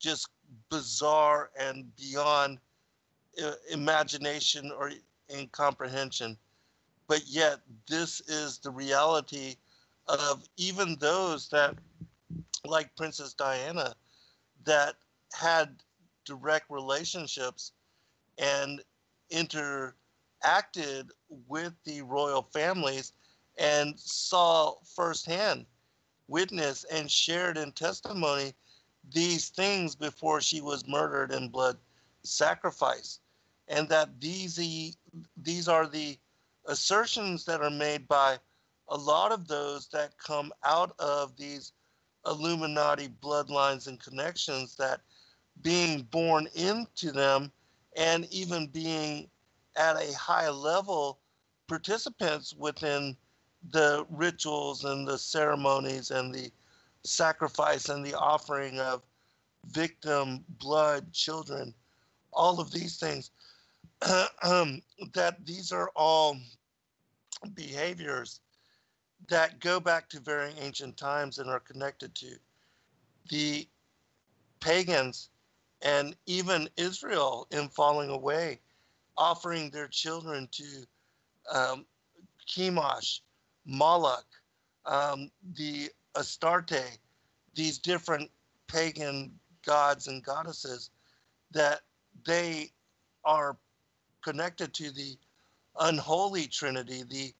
S3: just bizarre and beyond uh, imagination or incomprehension. But yet, this is the reality of even those that, like Princess Diana, that had direct relationships and interacted with the royal families and saw firsthand, witnessed, and shared in testimony these things before she was murdered in blood sacrifice. And that these, these are the assertions that are made by a lot of those that come out of these Illuminati bloodlines and connections that being born into them and even being at a high level participants within the rituals and the ceremonies and the sacrifice and the offering of victim blood children all of these things that these are all behaviors that go back to very ancient times and are connected to the pagans and even Israel in falling away, offering their children to um, Chemosh, Moloch, um, the Astarte, these different pagan gods and goddesses that they are connected to the unholy trinity, the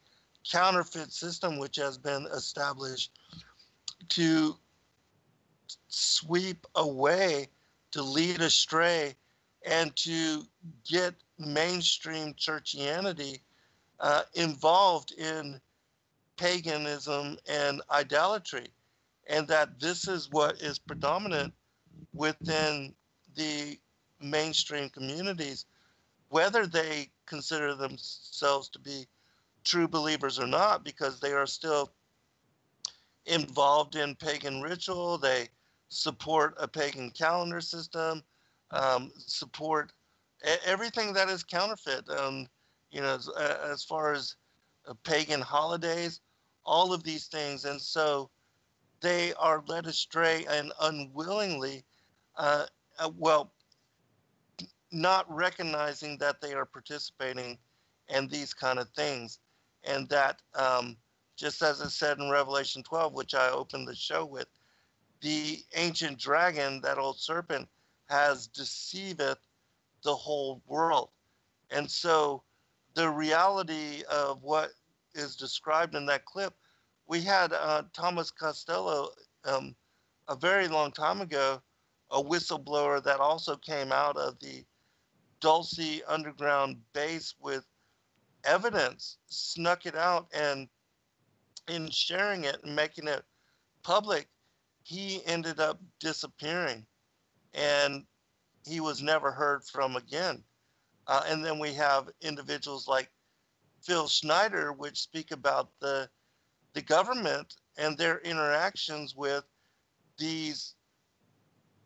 S3: counterfeit system which has been established to sweep away, to lead astray, and to get mainstream churchianity uh, involved in paganism and idolatry. And that this is what is predominant within the mainstream communities, whether they consider themselves to be true believers or not because they are still involved in pagan ritual. They support a pagan calendar system, um, support everything that is counterfeit. Um, you know, as, as far as uh, pagan holidays, all of these things, and so they are led astray and unwillingly, uh, uh, well, not recognizing that they are participating in these kind of things and that um, just as it said in Revelation 12, which I opened the show with, the ancient dragon, that old serpent, has deceiveth the whole world. And so the reality of what is described in that clip, we had uh, Thomas Castello um, a very long time ago, a whistleblower that also came out of the Dulce underground base with evidence, snuck it out, and in sharing it and making it public, he ended up disappearing. and he was never heard from again. Uh, and then we have individuals like Phil Schneider, which speak about the the government and their interactions with these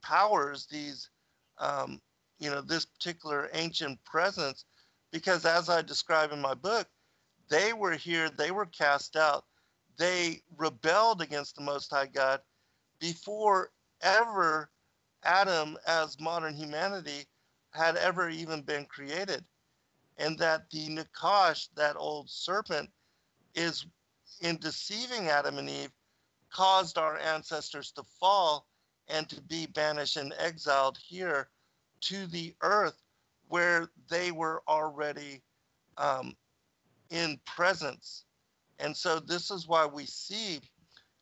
S3: powers, these um, you know this particular ancient presence, because as I describe in my book, they were here, they were cast out, they rebelled against the Most High God before ever Adam, as modern humanity, had ever even been created. And that the Nachash, that old serpent, is in deceiving Adam and Eve, caused our ancestors to fall and to be banished and exiled here to the earth where they were already um, in presence. And so this is why we see,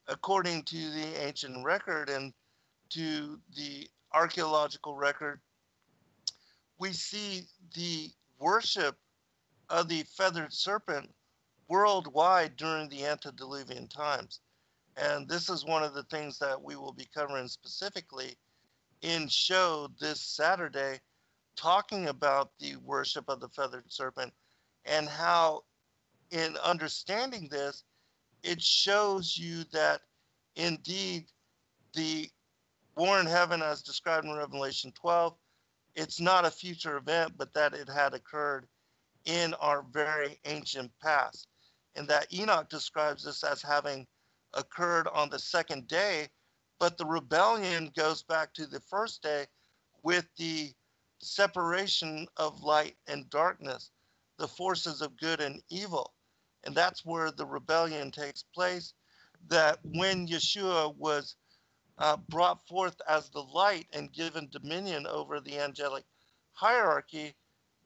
S3: according to the ancient record and to the archaeological record, we see the worship of the feathered serpent worldwide during the antediluvian times. And this is one of the things that we will be covering specifically in show this Saturday, talking about the worship of the feathered serpent and how, in understanding this, it shows you that indeed the war in heaven, as described in Revelation 12, it's not a future event, but that it had occurred in our very ancient past. And that Enoch describes this as having occurred on the second day, but the rebellion goes back to the first day with the separation of light and darkness, the forces of good and evil. And that's where the rebellion takes place. That when Yeshua was uh, brought forth as the light and given dominion over the angelic hierarchy,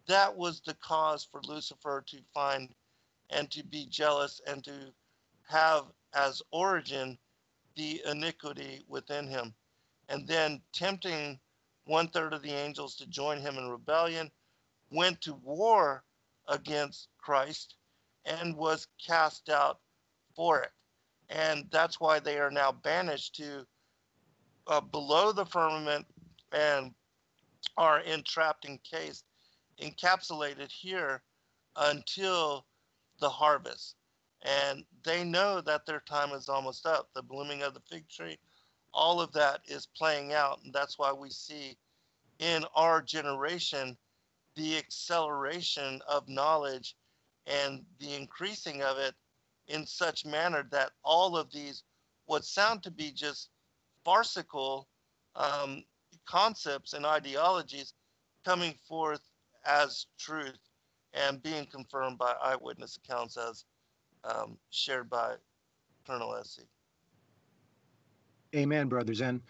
S3: that was the cause for Lucifer to find and to be jealous and to have as origin the iniquity within him. And then tempting one third of the angels to join him in rebellion, went to war against Christ and was cast out for it. And that's why they are now banished to uh, below the firmament and are entrapped, encased, encapsulated here until the harvest. And they know that their time is almost up. The blooming of the fig tree, all of that is playing out. And that's why we see in our generation the acceleration of knowledge and the increasing of it in such manner that all of these what sound to be just farcical um, concepts and ideologies coming forth as truth and being confirmed by eyewitness accounts as um, shared by Colonel SC.
S4: Amen, brothers. And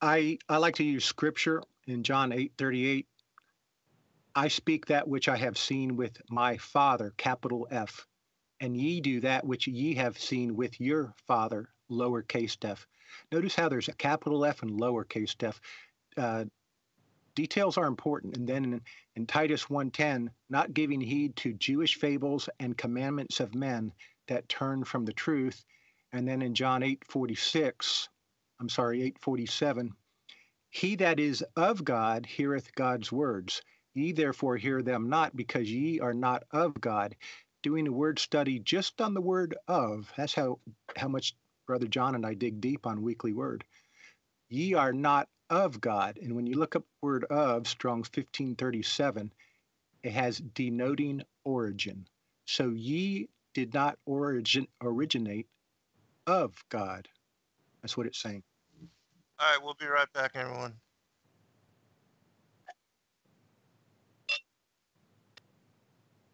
S4: I I like to use scripture in John 8 38. I speak that which I have seen with my Father, capital F, and ye do that which ye have seen with your Father, lowercase f. Notice how there's a capital F and lowercase f. Uh, details are important. And then in, in Titus 1:10, not giving heed to Jewish fables and commandments of men that turn from the truth. And then in John 8:46, I'm sorry, 8:47, he that is of God heareth God's words. Ye therefore hear them not, because ye are not of God. Doing a word study just on the word of, that's how, how much Brother John and I dig deep on Weekly Word. Ye are not of God. And when you look up word of, Strong's 1537, it has denoting origin. So ye did not origin, originate of God. That's what it's saying.
S3: All right, we'll be right back, everyone.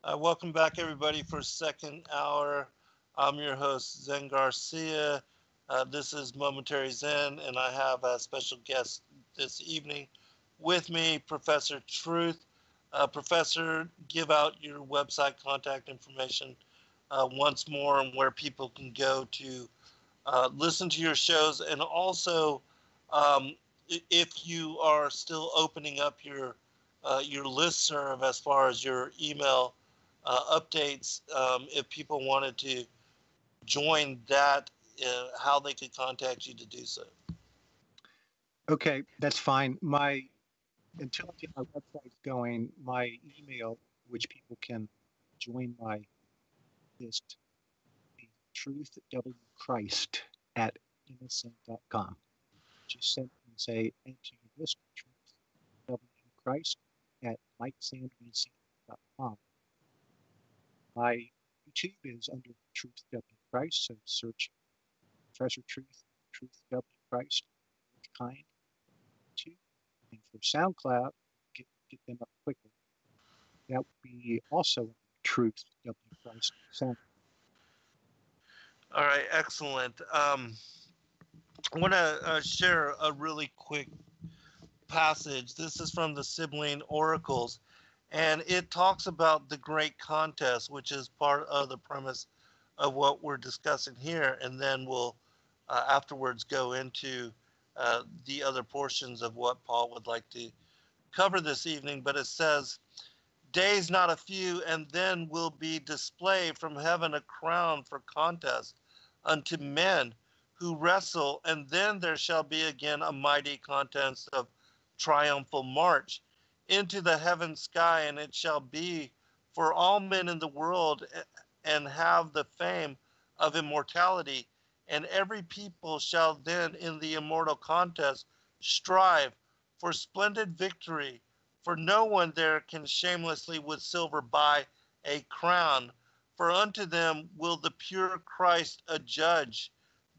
S3: Uh, welcome back, everybody, for second hour I'm your host, Zen Garcia. Uh, this is Momentary Zen, and I have a special guest this evening with me, Professor Truth. Uh, Professor, give out your website contact information uh, once more and where people can go to uh, listen to your shows. And also, um, if you are still opening up your uh, your list serve as far as your email uh, updates, um, if people wanted to join that, uh, how they could contact you to do so.
S4: Okay, that's fine. My until I get my website going, my email, which people can join my list, is truthwchrist at msn.com. Just send and say enter your list truth Christ at mikesandbc.com. My YouTube is under Truth W Christ, so search Professor Truth, Truth W Christ, kind too. And for SoundCloud, get, get them up quickly. That would be also Truth W Christ SoundCloud.
S3: All right, excellent. Um, I want to uh, share a really quick passage. This is from the Sibylline Oracles, and it talks about the great contest, which is part of the premise of what we're discussing here. And then we'll uh, afterwards go into uh, the other portions of what Paul would like to cover this evening. But it says, Days not a few, and then will be displayed from heaven a crown for contest unto men who wrestle, and then there shall be again a mighty contest of triumphal march into the heaven sky, and it shall be for all men in the world and have the fame of immortality. And every people shall then in the immortal contest strive for splendid victory. For no one there can shamelessly with silver buy a crown. For unto them will the pure Christ adjudge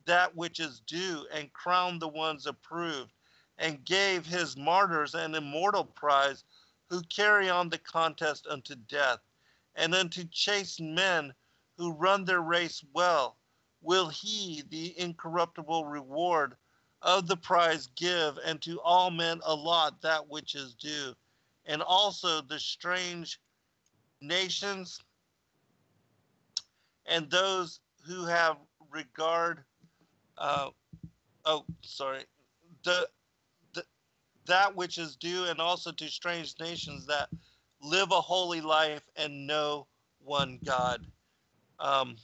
S3: that which is due and crown the ones approved and gave his martyrs an immortal prize who carry on the contest unto death, and unto chaste men who run their race well, will he the incorruptible reward of the prize give, and to all men allot that which is due, and also the strange nations and those who have regard. Uh, oh, sorry. The that which is due, and also to strange nations that live a holy life and know one God. Um,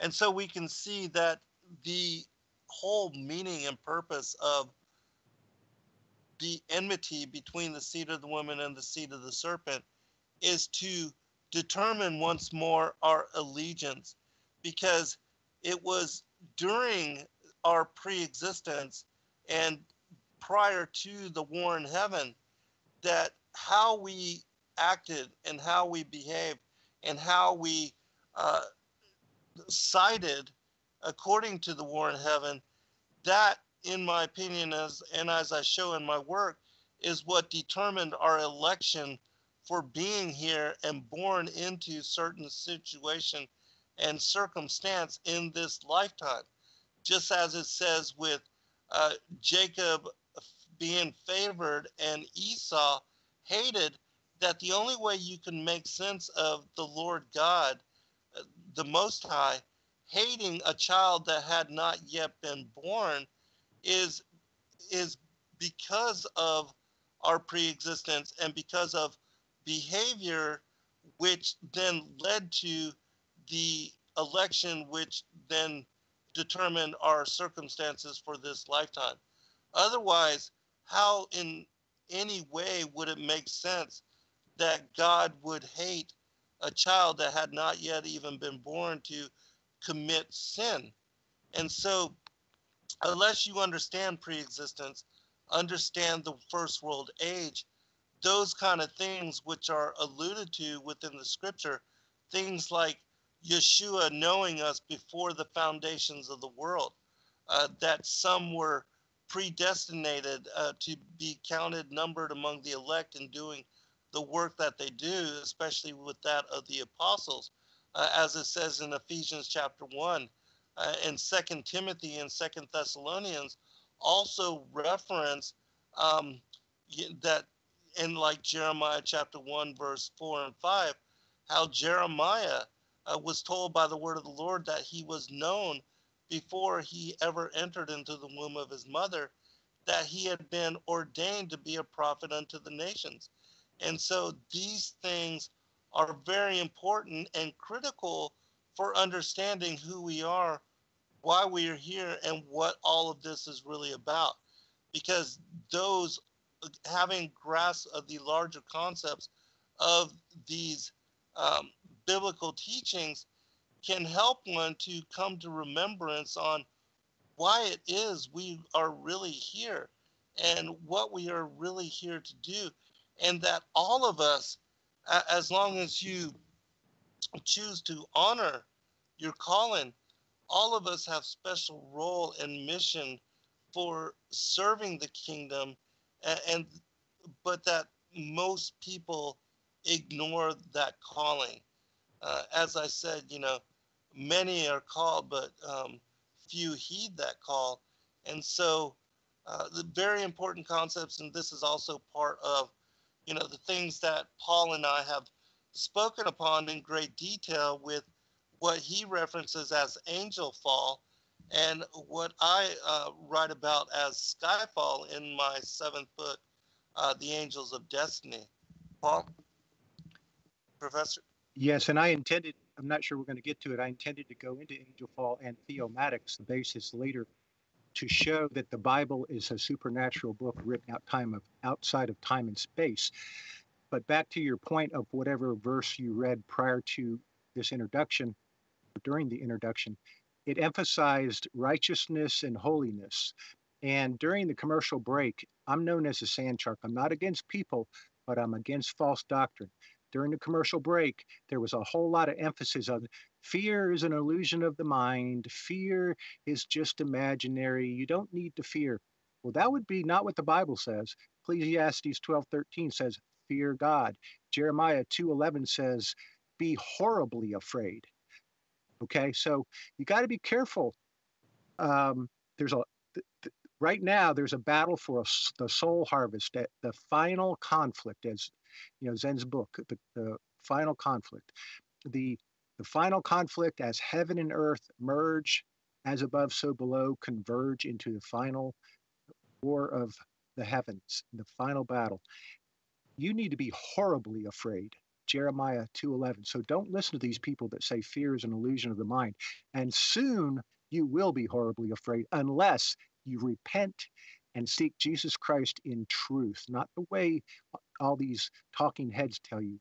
S3: and so we can see that the whole meaning and purpose of the enmity between the seed of the woman and the seed of the serpent is to determine once more our allegiance because it was during our pre-existence and prior to the war in heaven that how we acted and how we behaved and how we uh, cited according to the war in heaven that in my opinion as and as i show in my work is what determined our election for being here and born into certain situation and circumstance in this lifetime. Just as it says with uh, jacob being favored and Esau hated, that the only way you can make sense of the Lord God, uh, the Most High, hating a child that had not yet been born is is because of our preexistence and because of behavior which then led to the election which then determined our circumstances for this lifetime. Otherwise how in any way would it make sense that God would hate a child that had not yet even been born to commit sin? And so, unless you understand preexistence, understand the first world age, those kind of things which are alluded to within the scripture, things like Yeshua knowing us before the foundations of the world, uh, that some were predestinated uh, to be counted, numbered among the elect in doing the work that they do, especially with that of the apostles, uh, as it says in Ephesians chapter 1 uh, and Second Timothy and Second Thessalonians also reference um, that in like Jeremiah chapter 1 verse 4 and 5 how Jeremiah uh, was told by the word of the Lord that he was known before he ever entered into the womb of his mother that he had been ordained to be a prophet unto the nations. And so these things are very important and critical for understanding who we are, why we are here, and what all of this is really about. because those having grasp of the larger concepts of these um, biblical teachings can help one to come to remembrance on why it is we are really here and what we are really here to do. And that all of us, as long as you choose to honor your calling, all of us have special role and mission for serving the kingdom and, and but that most people ignore that calling uh, as i said you know many are called but um, few heed that call and so uh, the very important concepts and this is also part of you know the things that paul and i have spoken upon in great detail with what he references as angel fall and what I uh, write about as Skyfall in my seventh book, uh, The Angels of Destiny. Paul? Professor?
S4: Yes, and I intended, I'm not sure we're going to get to it, I intended to go into Angel Fall and Theomatics, the basis later, to show that the Bible is a supernatural book written out time of outside of time and space. But back to your point of whatever verse you read prior to this introduction, during the introduction, it emphasized righteousness and holiness. And during the commercial break, I'm known as a sand shark. I'm not against people, but I'm against false doctrine. During the commercial break, there was a whole lot of emphasis on fear is an illusion of the mind. Fear is just imaginary. You don't need to fear. Well, that would be not what the Bible says. Ecclesiastes 12:13 says, "Fear God." Jeremiah 2:11 says, "Be horribly afraid." Okay, so you got to be careful. Um, there's a th- th- right now there's a battle for a, the soul harvest, the final conflict, as you know Zen's book, the, the final conflict, the the final conflict as heaven and earth merge, as above so below, converge into the final war of the heavens, the final battle. You need to be horribly afraid Jeremiah 2:11. So don't listen to these people that say fear is an illusion of the mind. And soon you will be horribly afraid unless you repent and seek Jesus Christ in truth, not the way all these talking heads tell you.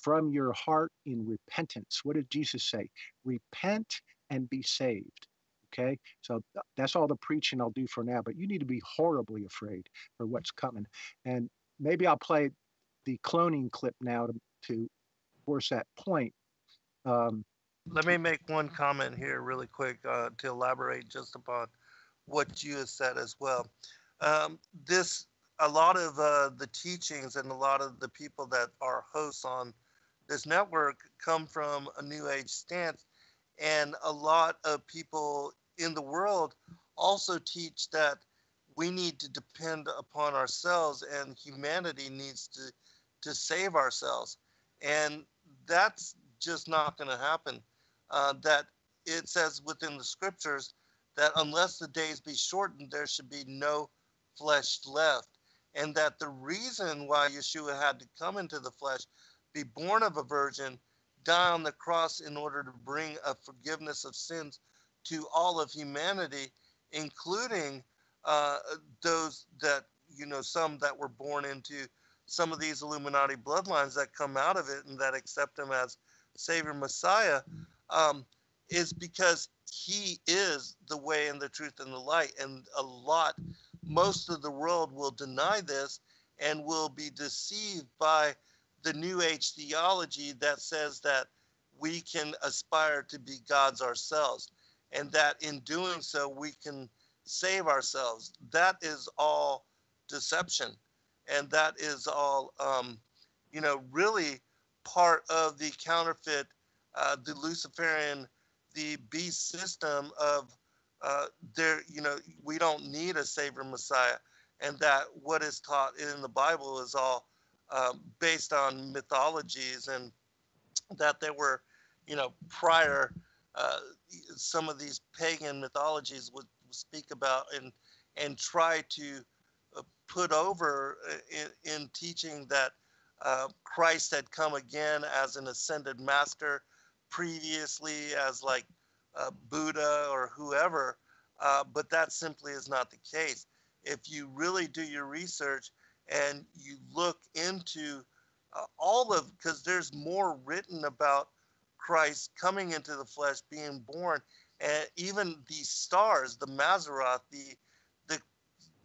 S4: From your heart in repentance. What did Jesus say? Repent and be saved. Okay, so that's all the preaching I'll do for now, but you need to be horribly afraid for what's coming. And maybe I'll play the cloning clip now to, to force that point. Um,
S3: Let me make one comment here, really quick, uh, to elaborate just upon what you have said as well. Um, this, a lot of uh, the teachings and a lot of the people that are hosts on this network come from a New Age stance, and a lot of people in the world also teach that we need to depend upon ourselves and humanity needs to to save ourselves. And that's just not going to happen. Uh, that it says within the scriptures that unless the days be shortened, there should be no flesh left. And that the reason why Yeshua had to come into the flesh, be born of a virgin, die on the cross in order to bring a forgiveness of sins to all of humanity, including uh, those that, you know, some that were born into some of these Illuminati bloodlines that come out of it and that accept him as Savior Messiah um, is because he is the way and the truth and the light. And a lot, most of the world will deny this and will be deceived by the New Age theology that says that we can aspire to be gods ourselves and that in doing so we can save ourselves. That is all deception and that is all, um, you know, really part of the counterfeit, uh, the Luciferian, the beast system of uh, there. You know, we don't need a savior Messiah, and that what is taught in the Bible is all um, based on mythologies, and that there were, you know, prior. Uh, some of these pagan mythologies would speak about and and try to put over uh, in, in teaching that uh, Christ had come again as an ascended master, previously as like uh, Buddha or whoever, uh, but that simply is not the case. if you really do your research and you look into uh, all of because there's more written about Christ coming into the flesh, being born, and even the stars, the Mazzaroth, the the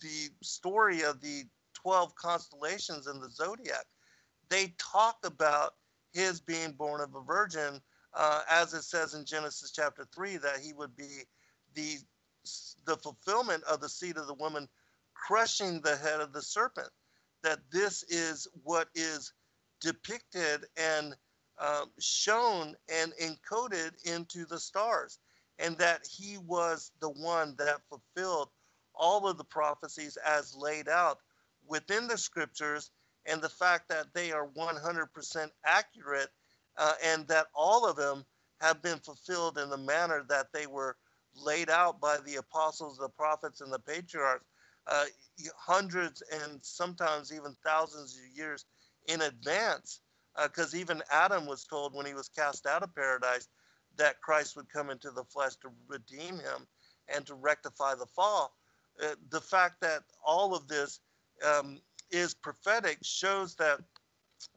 S3: the story of the twelve constellations in the zodiac, they talk about his being born of a virgin, uh, as it says in Genesis chapter three, that he would be the the fulfillment of the seed of the woman crushing the head of the serpent. That this is what is depicted and um, shown and encoded into the stars, and that he was the one that fulfilled all of the prophecies as laid out within the scriptures, and the fact that they are 100% accurate, uh, and that all of them have been fulfilled in the manner that they were laid out by the apostles, the prophets, and the patriarchs, uh, hundreds and sometimes even thousands of years in advance because uh, even Adam was told when he was cast out of paradise that Christ would come into the flesh to redeem him and to rectify the fall. Uh, the fact that all of this um, is prophetic shows that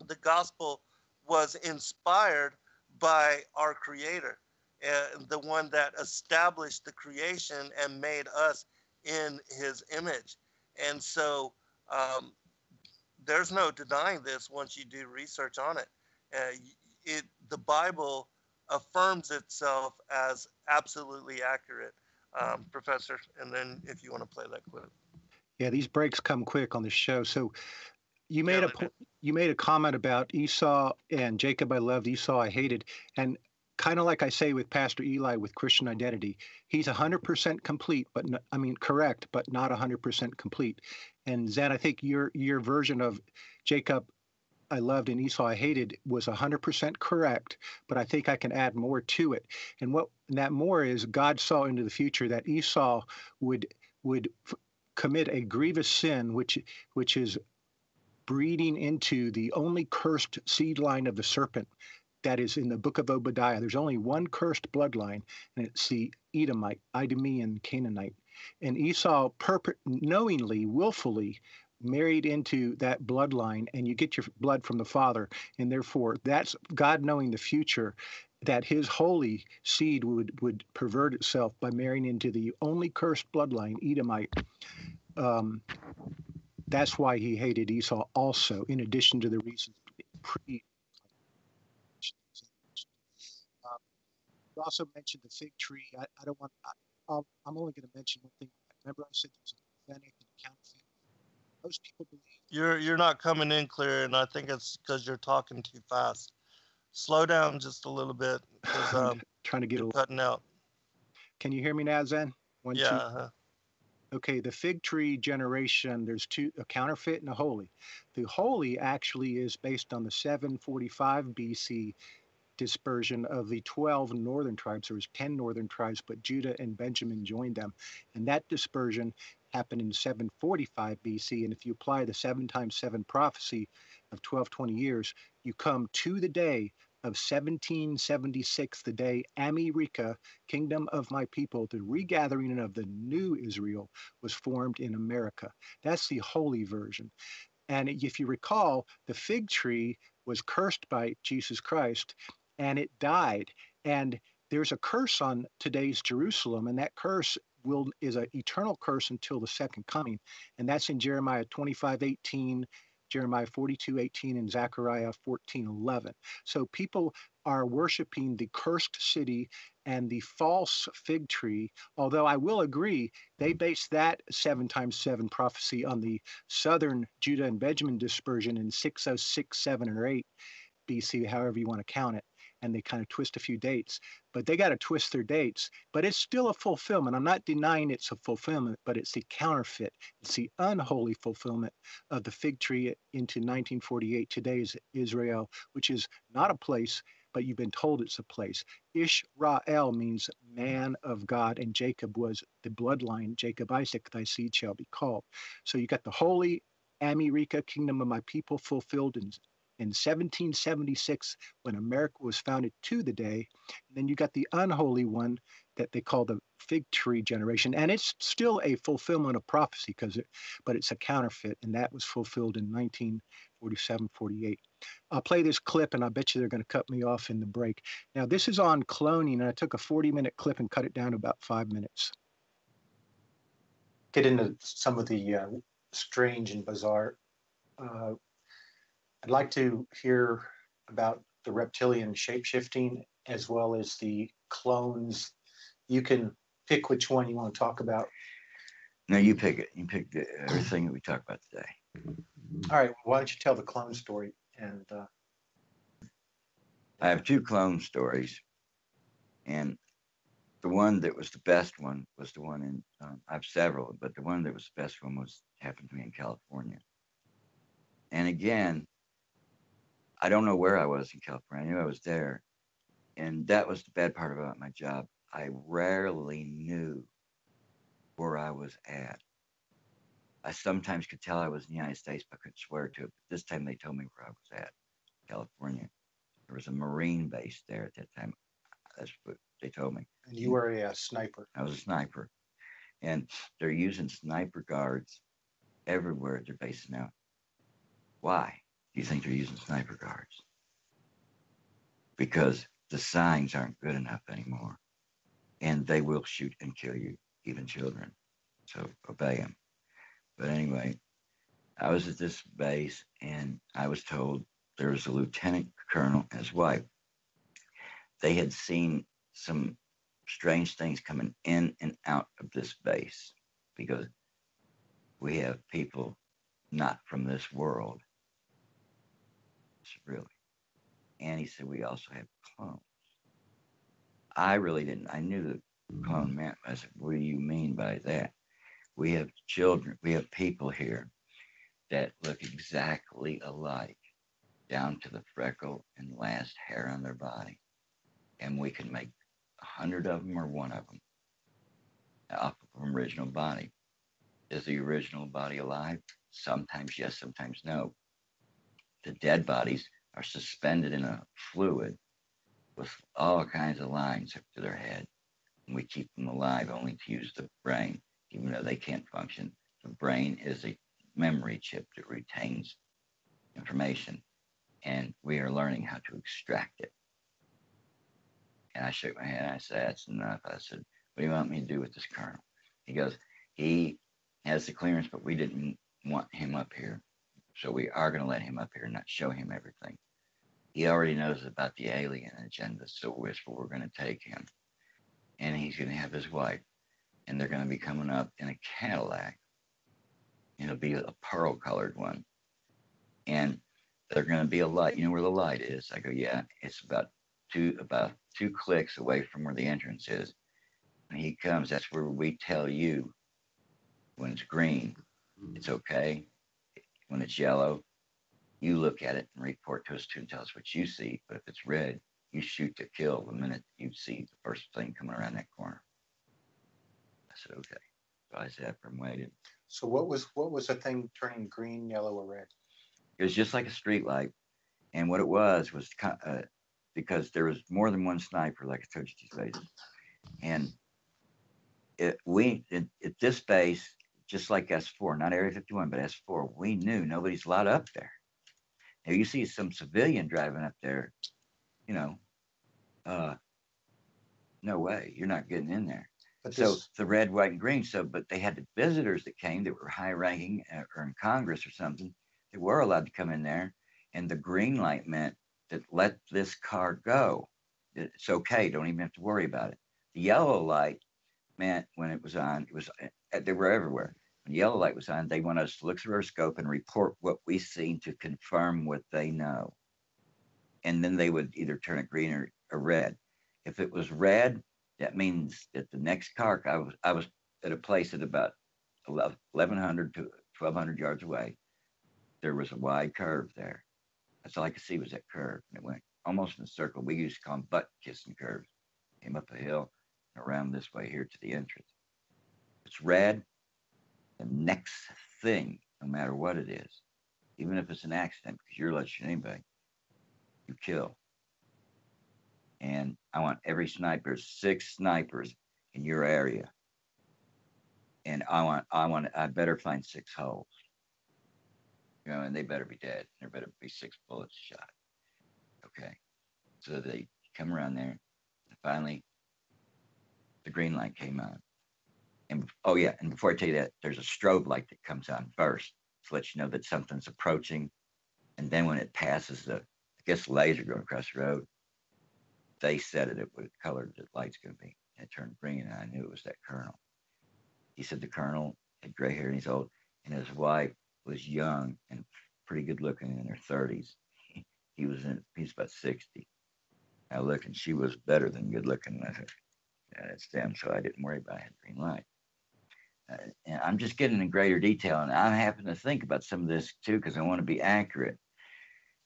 S3: the gospel was inspired by our Creator, uh, the one that established the creation and made us in His image. And so um, there's no denying this once you do research on it. Uh, it the Bible affirms itself as absolutely accurate, um, Professor. And then if you want to play that clip.
S4: Yeah, these breaks come quick on the show. So you made yeah, a you made a comment about Esau and Jacob. I loved Esau. I hated, and kind of like I say with Pastor Eli with Christian identity, he's 100% complete, but I mean correct, but not 100% complete. And Zen, I think your your version of Jacob I loved and Esau I hated was 100% correct, but I think I can add more to it. And what and that more is God saw into the future that Esau would would commit a grievous sin, which which is breeding into the only cursed seed line of the serpent that is in the book of Obadiah. There's only one cursed bloodline, and it's the Edomite, Idumean Canaanite. And Esau, perp- knowingly, willfully, married into that bloodline, and you get your blood from the father. And therefore, that's God knowing the future that his holy seed would, would pervert itself by marrying into the only cursed bloodline, Edomite. Um, that's why he hated Esau also, in addition to the reasons pre You also mentioned the fig tree. I, I don't want. I, am only going to mention one thing. Remember, I said there's an authentic and counterfeit. Most people believe.
S3: You're you're not coming in clear, and I think it's because you're talking too fast. Slow down just a little bit. Um,
S4: trying to get a
S3: cutting out.
S4: Can you hear me now, Zen?
S3: One, yeah. Uh-huh.
S4: Okay, the fig tree generation, there's two, a counterfeit and a holy. The holy actually is based on the 745 BC dispersion of the 12 northern tribes. There was 10 northern tribes, but Judah and Benjamin joined them. And that dispersion happened in 745 BC. And if you apply the 7 times 7 prophecy of 1220 years, you come to the day of 1776, the day America, Kingdom of My People, the regathering of the new Israel, was formed in America. That's the holy version. And if you recall, the fig tree was cursed by Jesus Christ and it died. And there's a curse on today's Jerusalem, and that curse will is an eternal curse until the second coming. And that's in Jeremiah 25, 18, Jeremiah 42, 18, and Zechariah 14, 11. So people are worshiping the cursed city and the false fig tree. Although I will agree, they base that seven times seven prophecy on the southern Judah and Benjamin dispersion in 606, 7, or 8 BC, however you want to count it and they kind of twist a few dates, but they got to twist their dates. But it's still a fulfillment. I'm not denying it's a fulfillment, but it's the counterfeit. It's the unholy fulfillment of the fig tree into 1948, today's Israel, which is not a place, but you've been told it's a place. Ishrael means man of God, and Jacob was the bloodline, Jacob Isaac, thy seed shall be called. So you got the holy America, kingdom of my people, fulfilled in in 1776 when America was founded to the day. And then you got the unholy one that they call the fig tree generation, and it's still a fulfillment of prophecy because it, but it's a counterfeit, and that was fulfilled in 1947, 48. I'll play this clip, and I bet you they're going to cut me off in the break. Now this is on cloning, and I took a 40-minute clip and cut it down to about five minutes. Get into some of the uh, strange and bizarre. Uh, I'd like to hear about the reptilian shapeshifting as well as the clones. You can pick which one you want to talk about.
S5: No, you pick it. You pick the, everything that we talk about today.
S4: All right. Why don't you tell the clone story? And uh...
S5: I have two clone stories, and the one that was the best one was the one in. Um, I have several, but the one that was the best one was happened to me in California. And again, I don't know where I was in California. I knew I was there, and that was the bad part about my job. I rarely knew where I was at. I sometimes could tell I was in the United States, but I couldn't swear to it. But this time they told me where I was at, California. There was a Marine base there at that time. That's what they told me.
S4: And you were a, a sniper.
S5: I was a sniper. And they're using sniper guards everywhere at their base now. Why do you think they're using sniper guards? Because the signs aren't good enough anymore. And they will shoot and kill you, even children. So obey them. But anyway, I was at this base and I was told there was a lieutenant colonel and his wife. They had seen some strange things coming in and out of this base because we have people not from this world. Really. And he said, we also have clones. I really didn't. I knew the mm-hmm. clone meant. I said, what do you mean by that? We have children, we have people here that look exactly alike, down to the freckle and last hair on their body. And we can make a hundred of them or one of them off of an original body. Is the original body alive? Sometimes yes, sometimes no. The dead bodies are suspended in a fluid with all kinds of lines up to their head. And we keep them alive only to use the brain, even though they can't function. The brain is a memory chip that retains information, and we are learning how to extract it. And I shook my head. I said, That's enough. I said, What do you want me to do with this colonel? He goes, He has the clearance, but we didn't want him up here. So we are going to let him up here and not show him everything. He already knows about the alien agenda, so where we're going to take him. And he's going to have his wife, and they're going to be coming up in a Cadillac. It'll be a pearl colored one. And they're going to be a light. You know where the light is? I go, yeah, it's about two about two clicks away from where the entrance is. When he comes, that's where we tell you when it's green, it's okay. When it's yellow, you look at it and report to us too and tell us what you see. But if it's red, you shoot to kill the minute you see the first thing coming around that corner. I said, okay. So I sat and waited.
S4: So what was what was the thing turning green, yellow, or red?
S5: It was just like a street light. And what it was was uh, because there was more than one sniper, like I told you these days. And it, we at this base, just like S4, not Area 51, but S4, we knew nobody's allowed up there. Now you see some civilian driving up there, you know, uh, no way, you're not getting in there. But so this... the red, white, and green. So, but they had the visitors that came that were high ranking uh, or in Congress or something. They were allowed to come in there, and the green light meant that let this car go. It's okay. Don't even have to worry about it. The yellow light meant when it was on, it was uh, they were everywhere. When yellow light was on, they want us to look through our scope and report what we seen to confirm what they know. And then they would either turn it green or, or red. If it was red, that means that the next car, I was I was at a place at about 1100 to 1200 yards away. There was a wide curve there. That's all I could see was that curve. And it went almost in a circle. We used to call them butt kissing curves. Came up a hill and around this way here to the entrance. It's red. The next thing, no matter what it is, even if it's an accident, because you're less than anybody, you kill. And I want every sniper, six snipers in your area, and I want I want I better find six holes. You know, and they better be dead. There better be six bullets shot. Okay, so they come around there, and finally, the green light came on. And oh yeah, and before I tell you that, there's a strobe light that comes on first to let you know that something's approaching. And then when it passes the, I guess, laser going across the road, they said it, it what color the light's going to be. And it turned green, and I knew it was that colonel. He said the colonel had gray hair and he's old, and his wife was young and pretty good looking in her 30s. He was in, he's about 60. Now look, and she was better than good looking. I said, yeah, that's them. So I didn't worry about it. Green light. I'm just getting in greater detail, and I happen to think about some of this too because I want to be accurate.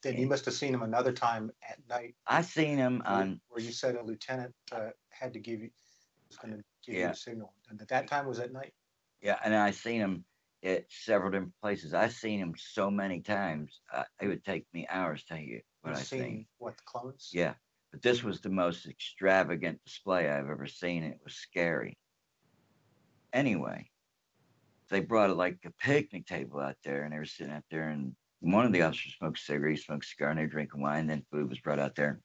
S4: Then you must have seen him another time at night.
S5: I seen him on
S4: where you said a lieutenant uh, had to give you was going to give
S5: Yeah.
S4: you a signal, and at that time was at night.
S5: yeah, and I seen him at several different places. I've seen him so many times. Uh, it would take me hours to tell you what
S4: You've
S5: I
S4: seen
S5: seen.
S4: what the clones?
S5: Yeah, but this was the most extravagant display I've ever seen. It was scary. Anyway, they brought it like a picnic table out there, and they were sitting out there, and one of the officers smoked a cigarette, smoked a cigar, and they were drinking wine. Then food was brought out there,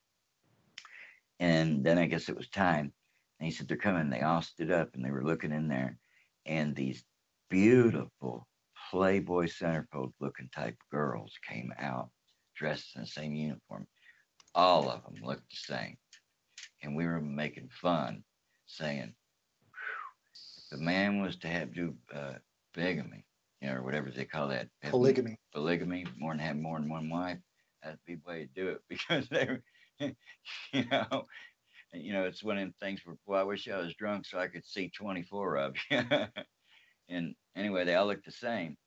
S5: and then I guess it was time. And he said, "They're coming." They all stood up, and they were looking in there, and these beautiful Playboy centerfold looking type girls came out dressed in the same uniform all of them looked the same. And we were making fun, saying, the man was to have do uh, bigamy, you know, or whatever they call that.
S4: Polygamy.
S5: Polygamy, more than have more than one wife. That'd be the way to do it because they you know, you know, it's one of them things where, boy, I wish I was drunk so I could see 24 of you. and anyway, they all looked the same.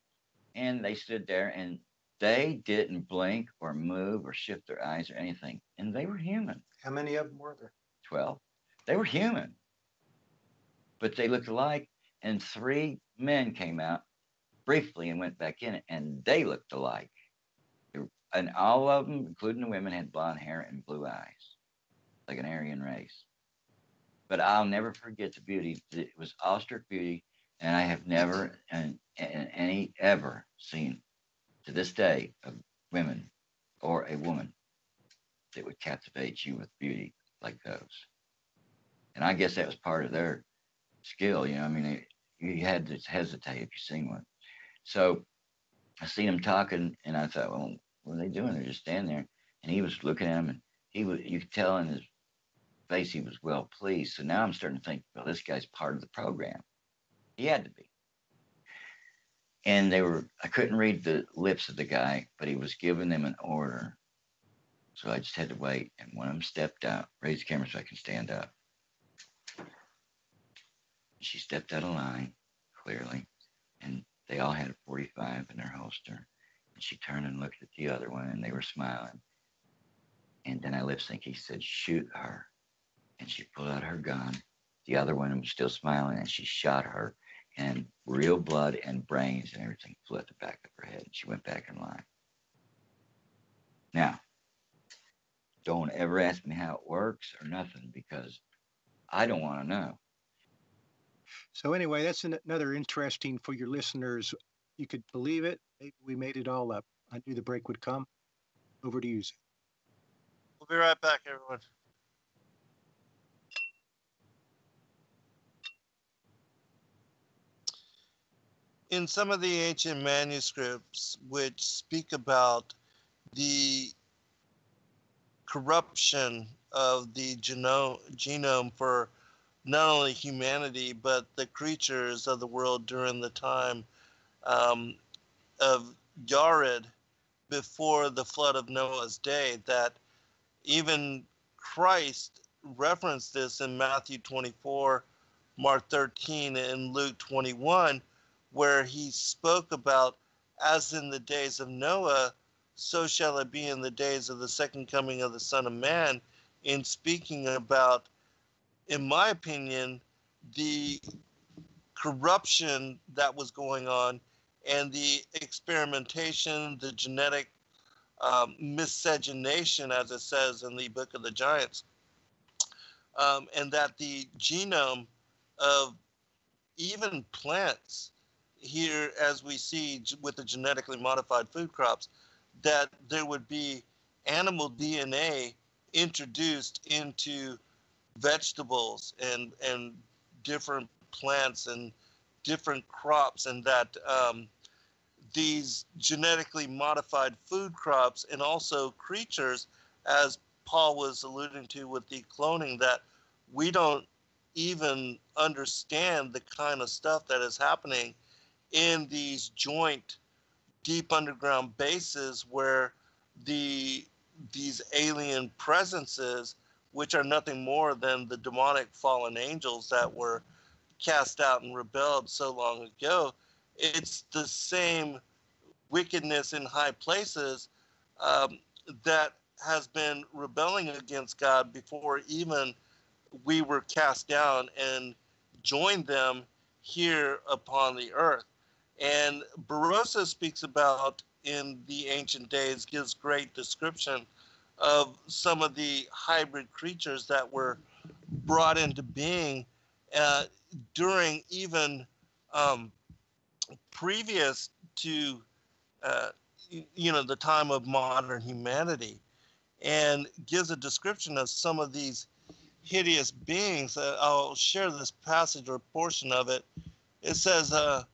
S5: And they stood there and they didn't blink or move or shift their eyes or anything. And they were human.
S4: How many of them were there?
S5: 12. They were human. But they looked alike. And three men came out briefly and went back in, and they looked alike. And all of them, including the women, had blonde hair and blue eyes, like an Aryan race. But I'll never forget the beauty. It was awestruck beauty, and I have never and, and any ever seen to this day of women or a woman that would captivate you with beauty like those. And I guess that was part of their skill. You know, I mean, it, you had to hesitate if you seen one. So I seen him talking, and I thought, well, what are they doing? They're just standing there. And he was looking at him, and he was, you could tell in his face he was well pleased. So now I'm starting to think, well, this guy's part of the program. He had to be. And they were, I couldn't read the lips of the guy, but he was giving them an order. So I just had to wait. And one of them stepped out, raised the camera so I can stand up. She stepped out of line, clearly, and they all had a 45 in their holster. And she turned and looked at the other one, and they were smiling. And then I lip sync. He said, "Shoot her," and she pulled out her gun. The other one was still smiling, and she shot her, and real blood and brains and everything flew at the back of her head. And she went back in line. Now, don't ever ask me how it works or nothing because I don't want to know.
S4: So anyway, that's an, another interesting for your listeners. You could believe it. Maybe we made it all up. I knew the break would come. Over to you. Zach.
S3: We'll be right back, everyone. In some of the ancient manuscripts, which speak about the corruption of the geno- genome for not only humanity but the creatures of the world during the time um, of Yared before the flood of Noah's day, that even Christ referenced this in Matthew 24, Mark 13, and Luke 21, where he spoke about, as in the days of Noah, so shall it be in the days of the second coming of the Son of Man, in speaking about, in my opinion, the corruption that was going on and the experimentation, the genetic um, miscegenation, as it says in the Book of the Giants, um, and that the genome of even plants here, as we see with the genetically modified food crops, that there would be animal DNA introduced into vegetables and and different plants and different crops, and that um, these genetically modified food crops and also creatures, as Paul was alluding to with the cloning, that we don't even understand the kind of stuff that is happening in these joint deep underground bases where the these alien presences which are nothing more than the demonic fallen angels that were cast out and rebelled so long ago it's the same wickedness in high places um, that has been rebelling against god before even we were cast down and joined them here upon the earth. And Berosus speaks about in the ancient days, gives great description of some of the hybrid creatures that were brought into being uh, during even um, previous to uh, you know the time of modern humanity and gives a description of some of these hideous beings. Uh, I'll share this passage or portion of it. It says, uh,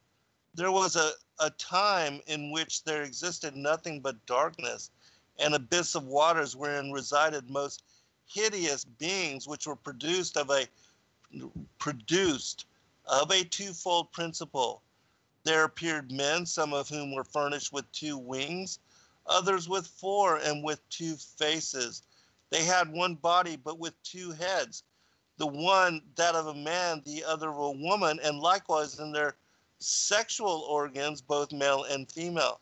S3: There was a, a time in which there existed nothing but darkness, an abyss of waters wherein resided most hideous beings, which were produced of a produced of a twofold principle. There appeared men, some of whom were furnished with two wings, others with four, and with two faces they had one body, but with two heads. The one that of a man, the other of a woman, and likewise in their sexual organs, both male and female.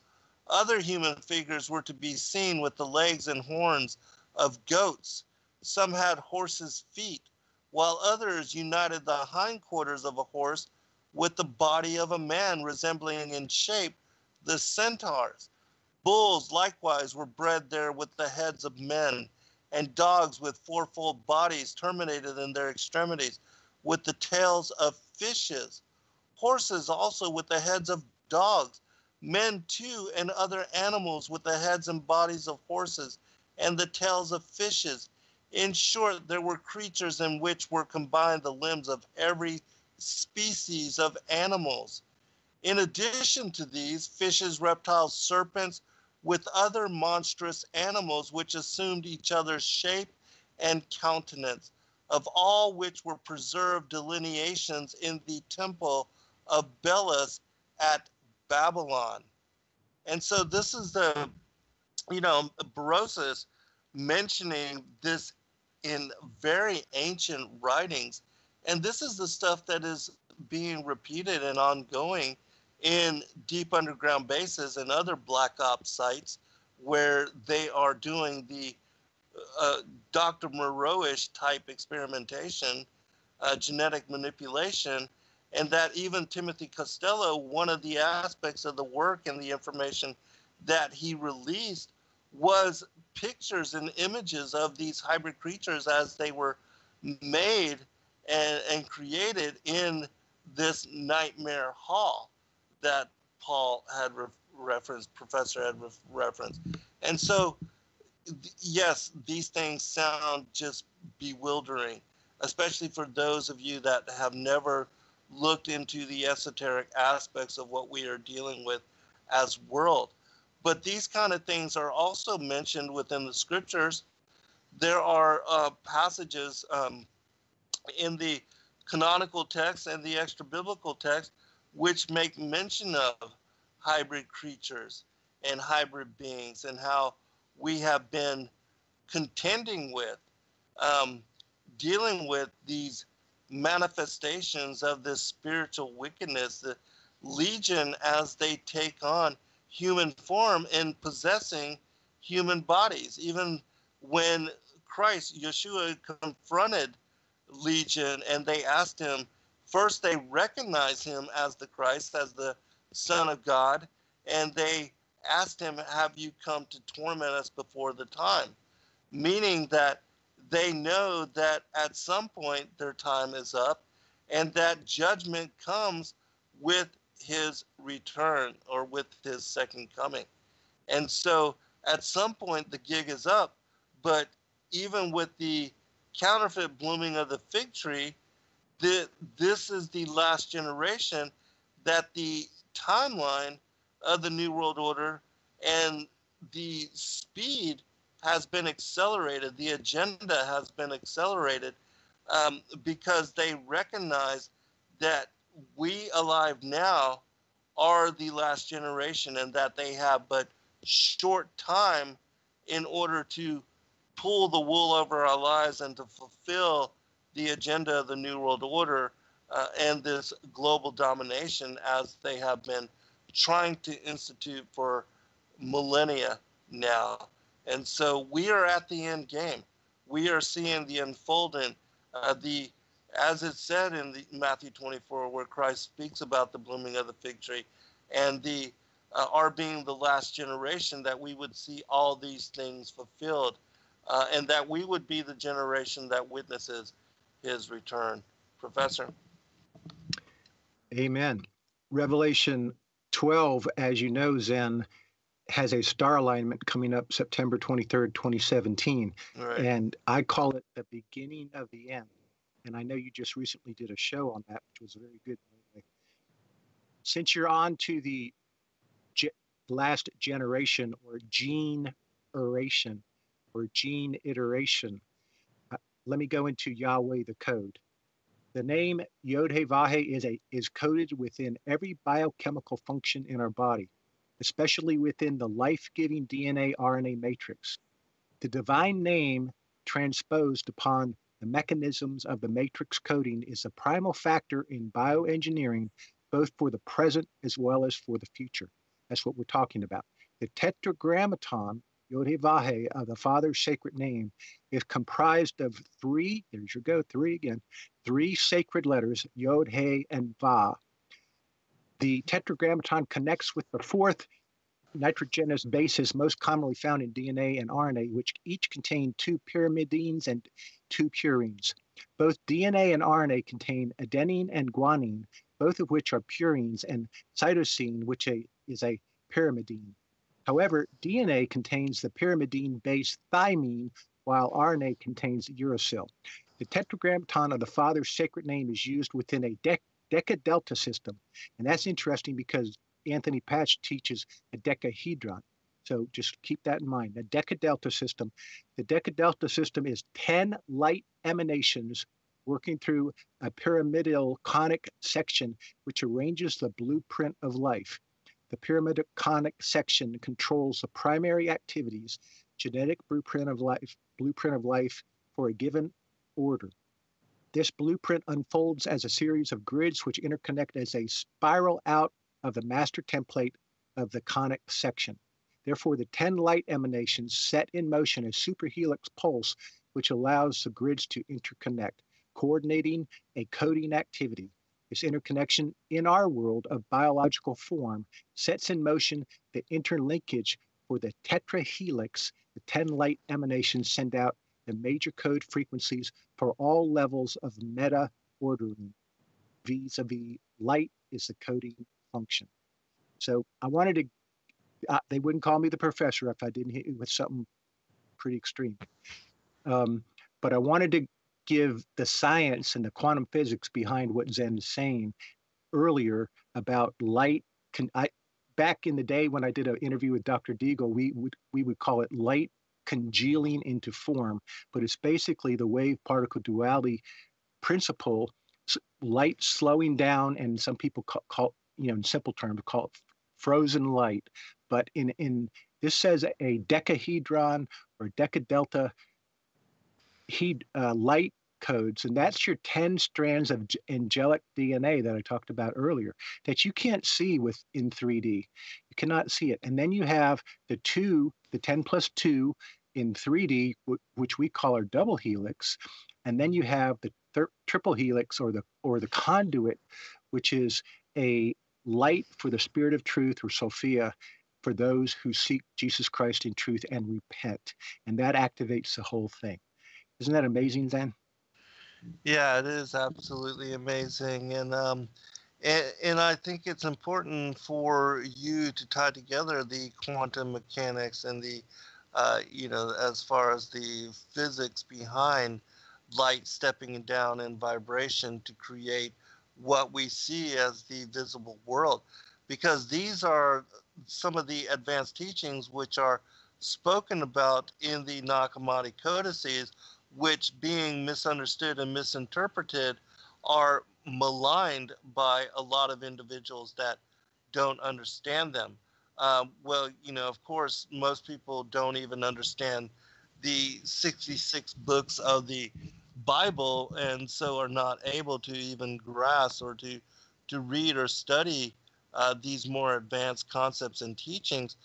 S3: Other human figures were to be seen with the legs and horns of goats. Some had horses' feet, while others united the hindquarters of a horse with the body of a man, resembling in shape the centaurs. Bulls likewise were bred there with the heads of men and dogs with fourfold bodies terminated in their extremities, with the tails of fishes, horses also with the heads of dogs, men too, and other animals with the heads and bodies of horses, and the tails of fishes. In short, there were creatures in which were combined the limbs of every species of animals. In addition to these, fishes, reptiles, serpents, with other monstrous animals which assumed each other's shape and countenance, of all which were preserved delineations in the temple of Belus at Babylon. And so this is the, you know, Berosus mentioning this in very ancient writings. And this is the stuff that is being repeated and ongoing in deep underground bases and other black ops sites where they are doing the uh, Dr. Moreau-ish type experimentation, uh, genetic manipulation, and that even Timothy Castello, one of the aspects of the work and the information that he released was pictures and images of these hybrid creatures as they were made and, and created in this nightmare hall that Paul had re- referenced, Professor had re- referenced. And so, yes, these things sound just bewildering, especially for those of you that have never looked into the esoteric aspects of what we are dealing with as world. But these kind of things are also mentioned within the scriptures. There are uh, passages um, in the canonical text and the extra biblical text which make mention of hybrid creatures and hybrid beings and how we have been contending with, um, dealing with these manifestations of this spiritual wickedness, the legion as they take on human form and possessing human bodies. Even when Christ, Yeshua, confronted Legion and they asked him, First, they recognize him as the Christ, as the Son of God, and they asked him, Have you come to torment us before the time? Meaning that they know that at some point their time is up and that judgment comes with his return or with his second coming. And so at some point the gig is up, but even with the counterfeit blooming of the fig tree, the, this is the last generation that the timeline of the New World Order and the speed has been accelerated, the agenda has been accelerated um, because they recognize that we alive now are the last generation and that they have but short time in order to pull the wool over our lives and to fulfill the agenda of the New World Order uh, and this global domination as they have been trying to institute for millennia now. And so we are at the end game. We are seeing the unfolding, uh, the as it said in the Matthew 24, where Christ speaks about the blooming of the fig tree, and the uh, our being the last generation, that we would see all these things fulfilled, uh, and that we would be the generation that witnesses His return. Professor.
S4: Amen. Revelation 12, as you know, Zen, has a star alignment coming up September 23rd, 2017. Right. And I call it the beginning of the end. And I know you just recently did a show on that, which was very good. Since you're on to the ge- last generation or gene iteration or gene iteration, uh, let me go into Yahweh the code. The name Yod He Vahe is, a, is coded within every biochemical function in our body, especially within the life giving DNA RNA matrix. The divine name transposed upon the mechanisms of the matrix coding is a primal factor in bioengineering, both for the present as well as for the future. That's what we're talking about. The tetragrammaton Yod-Heh-Vah-Heh of the Father's sacred name is comprised of three, there's your go, three again, three sacred letters, Yod, He, and Va. The tetragrammaton connects with the fourth nitrogenous bases most commonly found in DNA and RNA, which each contain two pyrimidines and two purines. Both DNA and RNA contain adenine and guanine, both of which are purines, and cytosine, which is a pyrimidine. However, DNA contains the pyrimidine-based thymine, while RNA contains uracil. The tetragrammaton of the Father's sacred name is used within a dec- decadelta system, and that's interesting because Anthony Patch teaches a decahedron. So just keep that in mind. The decadelta system. The decadelta system is 10 light emanations working through a pyramidal conic section, which arranges the blueprint of life. The pyramidal conic section controls the primary activities, genetic blueprint of life, blueprint of life for a given order. This blueprint unfolds as a series of grids which interconnect as a spiral out of the master template of the conic section. Therefore, the 10 light emanations set in motion a superhelix pulse, which allows the grids to interconnect, coordinating a coding activity. This interconnection in our world of biological form sets in motion the interlinkage for the tetrahelix. The 10 light emanations send out the major code frequencies for all levels of meta ordering. Vis a vis light is the coding function. So I wanted to, uh, they wouldn't call me the professor if I didn't hit you with something pretty extreme. Um, but I wanted to give the science and the quantum physics behind what Zen is saying earlier about light. Can, I, back in the day when I did an interview with Dr. Deagle, we would we would call it light congealing into form, but it's basically the wave particle duality principle, light slowing down, and some people call, call you know in simple terms call it frozen light. But in in this says a decahedron or decadelta heat uh, light codes, and that's your 10 strands of angelic DNA that I talked about earlier that you can't see with in 3D. You cannot see it. And then you have the two, the 10 plus 2 in 3D, which we call our double helix, and then you have the thir- triple helix or the or the conduit, which is a light for the spirit of truth or Sophia for those who seek Jesus Christ in truth and repent. And that activates the whole thing. Isn't that amazing, then?
S3: Yeah, it is absolutely amazing, and um, and, and I think it's important for you to tie together the quantum mechanics and the, uh, you know, as far as the physics behind light stepping down in vibration to create what we see as the visible world, because these are some of the advanced teachings which are spoken about in the Nag Hammadi codices, which being misunderstood and misinterpreted are maligned by a lot of individuals that don't understand them. Um, well, you know, of course, most people don't even understand the 66 books of the Bible and so are not able to even grasp or to, to read or study uh, these more advanced concepts and teachings.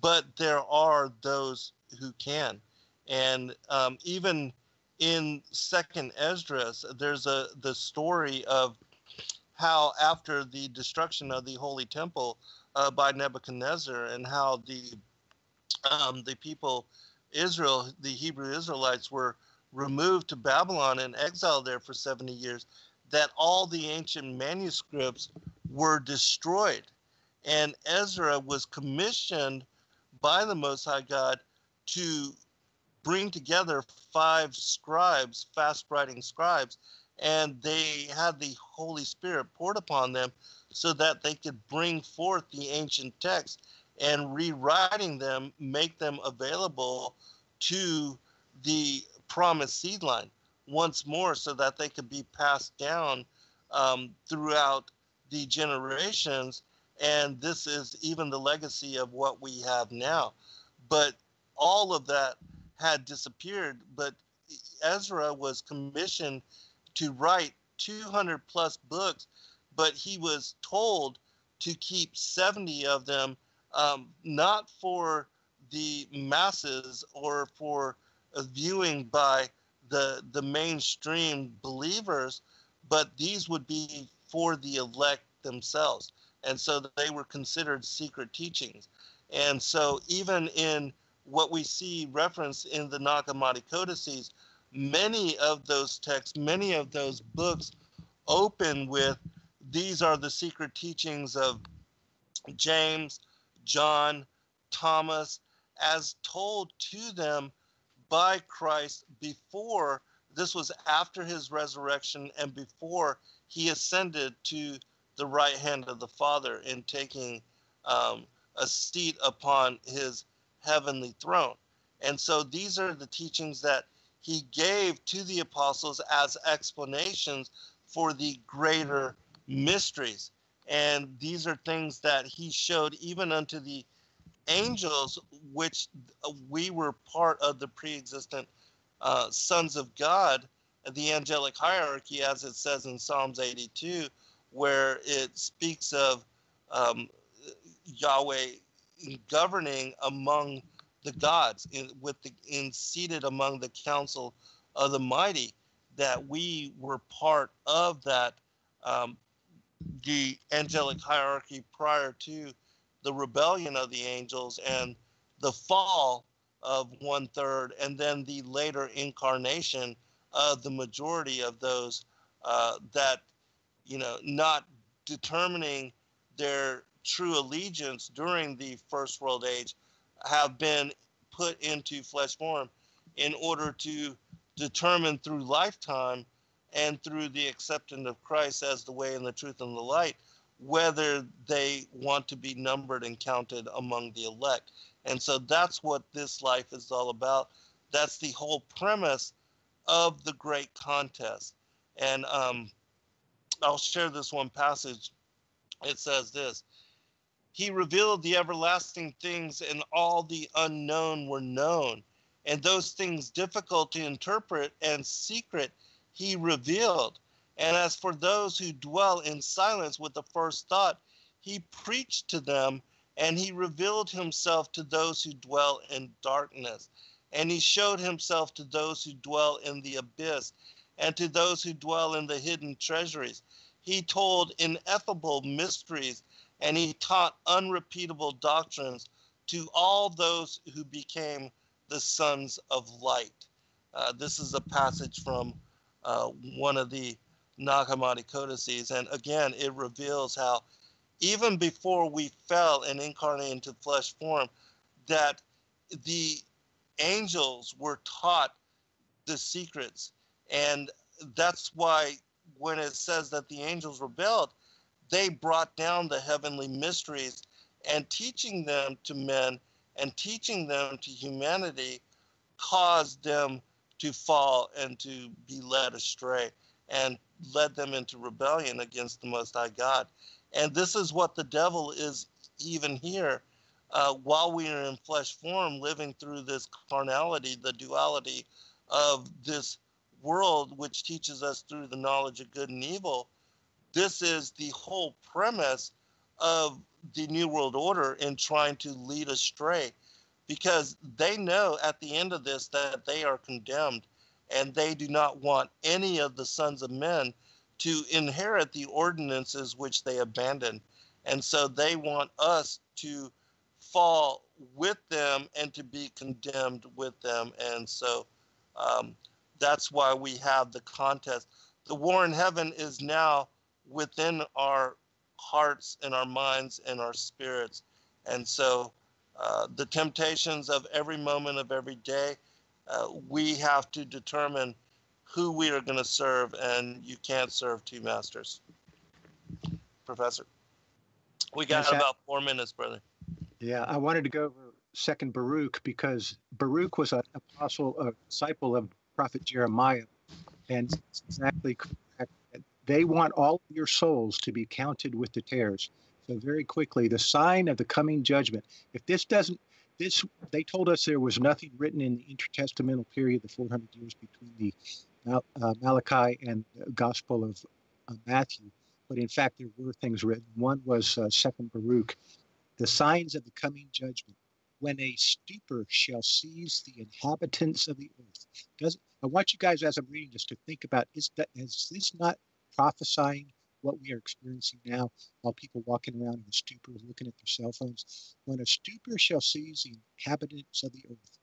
S3: But there are those who can. And um, even in second esdras there's a the story of how after the destruction of the holy temple uh, by nebuchadnezzar and how the um, the people israel the hebrew israelites were removed to babylon and exiled there for 70 years that all the ancient manuscripts were destroyed. And ezra was commissioned by the most high god to bring together five scribes, fast writing scribes, and they had the Holy Spirit poured upon them so that they could bring forth the ancient texts and rewriting them, make them available to the promised seed line once more so that they could be passed down um, throughout the generations. And this is even the legacy of what we have now. But all of that had disappeared, but Ezra was commissioned to write 200 plus books, but he was told to keep 70 of them, um, not for the masses or for viewing by the the mainstream believers, but these would be for the elect themselves, and so they were considered secret teachings. And so even in what we see referenced in the Nag Hammadi codices, many of those texts, many of those books open with these are the secret teachings of James, John, Thomas, as told to them by Christ before this was after his resurrection and before he ascended to the right hand of the Father in taking um, a seat upon his heavenly throne. And so these are the teachings that he gave to the apostles as explanations for the greater mysteries. And these are things that he showed even unto the angels, which we were part of the pre existent uh, sons of God, the angelic hierarchy, as it says in Psalms 82, where it speaks of um, Yahweh governing among the gods, in, with the in seated among the council of the mighty, that we were part of that um, the angelic hierarchy prior to the rebellion of the angels and the fall of one third, and then the later incarnation of the majority of those uh, that, you know, not determining their true allegiance during the First World Age have been put into flesh form in order to determine through lifetime and through the acceptance of Christ as the way and the truth and the light whether they want to be numbered and counted among the elect. And so that's what this life is all about. That's the whole premise of the great contest. And um, I'll share this one passage. It says this he revealed the everlasting things, and all the unknown were known. And those things difficult to interpret and secret, he revealed. And as for those who dwell in silence with the first thought, he preached to them, and he revealed himself to those who dwell in darkness. And he showed himself to those who dwell in the abyss, and to those who dwell in the hidden treasuries. He told ineffable mysteries and he taught unrepeatable doctrines to all those who became the sons of light. Uh, this is a passage from uh, one of the Nag Hammadi codices. And again, it reveals how even before we fell and incarnated into flesh form, that the angels were taught the secrets. And that's why when it says that the angels rebelled, they brought down the heavenly mysteries and teaching them to men and teaching them to humanity caused them to fall and to be led astray and led them into rebellion against the Most High God. And this is what the devil is even here uh, while we are in flesh form, living through this carnality, the duality of this world, which teaches us through the knowledge of good and evil. This is the whole premise of the New World Order in trying to lead astray because they know at the end of this that they are condemned and they do not want any of the sons of men to inherit the ordinances which they abandoned. And so they want us to fall with them and to be condemned with them. And so um, that's why we have the contest. The war in heaven is now within our hearts and our minds and our spirits. And so uh, the temptations of every moment of every day, uh, we have to determine who we are going to serve, and you can't serve two masters. Professor, we got yes, about four minutes, brother.
S4: Yeah, I wanted to go over Second Baruch because Baruch was an apostle, a disciple of Prophet Jeremiah, and it's exactly correct. They want all of your souls to be counted with the tares. Very quickly, the sign of the coming judgment. If this doesn't this they told us there was nothing written in the intertestamental period, the 400 years between the uh, Malachi and the Gospel of uh, Matthew. But in fact, there were things written. One was uh, Second Baruch, the signs of the coming judgment, when a stupor shall seize the inhabitants of the earth. Does I want you guys, as I'm reading this, to think about is that is this not prophesying what we are experiencing now while people walking around in a stupor looking at their cell phones? When a stupor shall seize the inhabitants of the earth,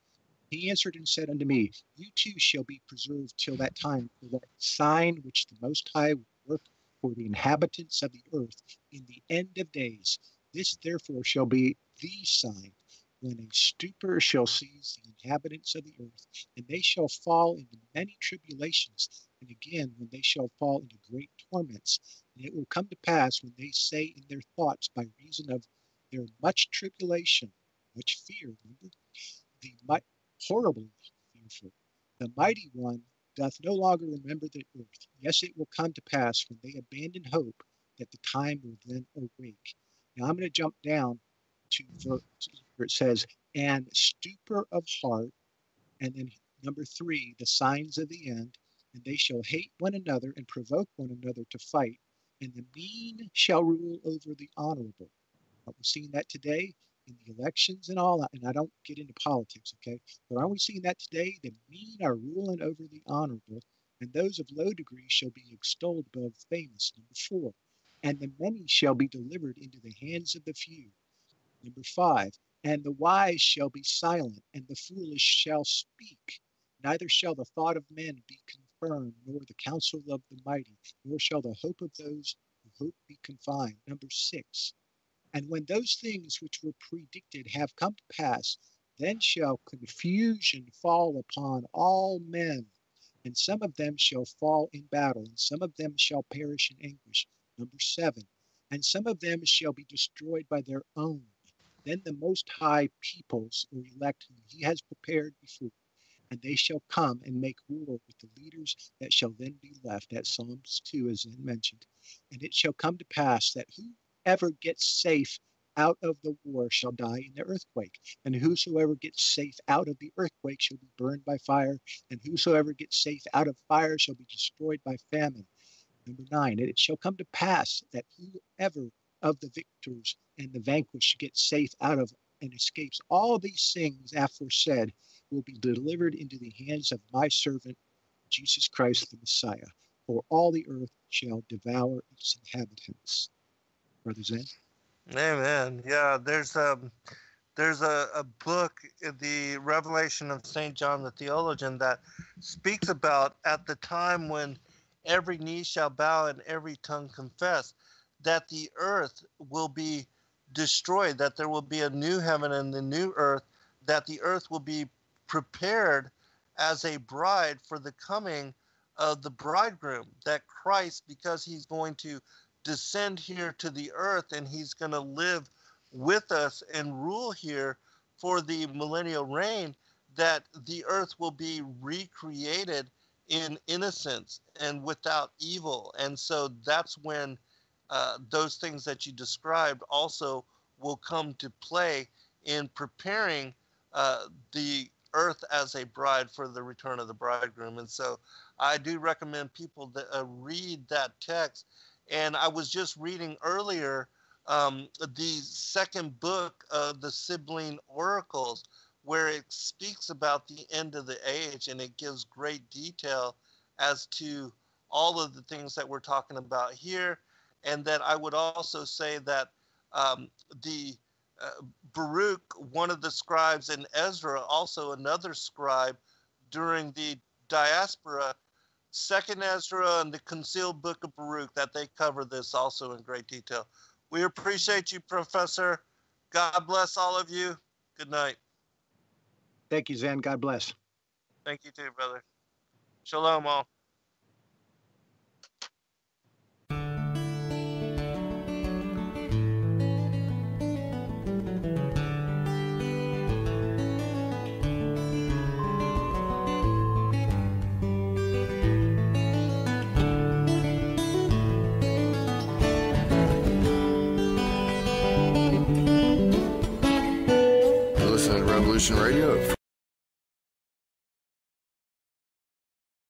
S4: he answered and said unto me, You too shall be preserved till that time, for that sign which the Most High will work for the inhabitants of the earth in the end of days. This therefore shall be the sign when a stupor shall seize the inhabitants of the earth, and they shall fall into many tribulations, and again when they shall fall into great torments. And it will come to pass when they say in their thoughts by reason of their much tribulation, much fear, remember, the horribly fearful. The mighty one doth no longer remember the earth. Yes, it will come to pass when they abandon hope that the time will then awake. Now I'm going to jump down to verse where it says, and stupor of heart, and then number three, the signs of the end, and they shall hate one another and provoke one another to fight, and the mean shall rule over the honorable. We're we seeing that today? in the elections and all and I don't get into politics, okay? But aren't we seeing that today? The mean are ruling over the honorable, and those of low degree shall be extolled above famous. Number four, and the many shall be delivered into the hands of the few. Number five, and the wise shall be silent, and the foolish shall speak. Neither shall the thought of men be confirmed, nor the counsel of the mighty, nor shall the hope of those who hope be confined. Number six, and when those things which were predicted have come to pass, then shall confusion fall upon all men, and some of them shall fall in battle, and some of them shall perish in anguish. Number seven, and some of them shall be destroyed by their own. Then the Most High peoples or elect whom He has prepared before, and they shall come and make war with the leaders that shall then be left. At Psalms 2 is then mentioned. And it shall come to pass that whoever gets safe out of the war shall die in the earthquake. And whosoever gets safe out of the earthquake shall be burned by fire. And whosoever gets safe out of fire shall be destroyed by famine. Number nine, and it shall come to pass that whoever of the victors and the vanquished gets safe out of and escapes all these things aforesaid will be delivered into the hands of my servant Jesus Christ the Messiah. For all the earth shall devour its inhabitants. Brother Zen?
S3: Amen. Yeah, there's a, there's a, a book, the Revelation of St. John the Theologian, that speaks about at the time when every knee shall bow and every tongue confess that the earth will be destroyed, that there will be a new heaven and the new earth, that the earth will be prepared as a bride for the coming of the bridegroom, that Christ, because he's going to descend here to the earth and he's going to live with us and rule here for the millennial reign, that the earth will be recreated in innocence and without evil. And so that's when uh, those things that you described also will come to play in preparing uh, the earth as a bride for the return of the bridegroom. And so I do recommend people that uh, read that text. And I was just reading earlier um, the second book of the Sibylline Oracles, where it speaks about the end of the age and it gives great detail as to all of the things that we're talking about here. And then I would also say that um, the uh, Baruch, one of the scribes, and Ezra, also another scribe during the diaspora, Second Ezra and the concealed book of Baruch, that they cover this also in great detail. We appreciate you, Professor. God bless all of you. Good night.
S4: Thank you, Zen. God bless.
S3: Thank you too, brother. Shalom all.
S1: Revolution Radio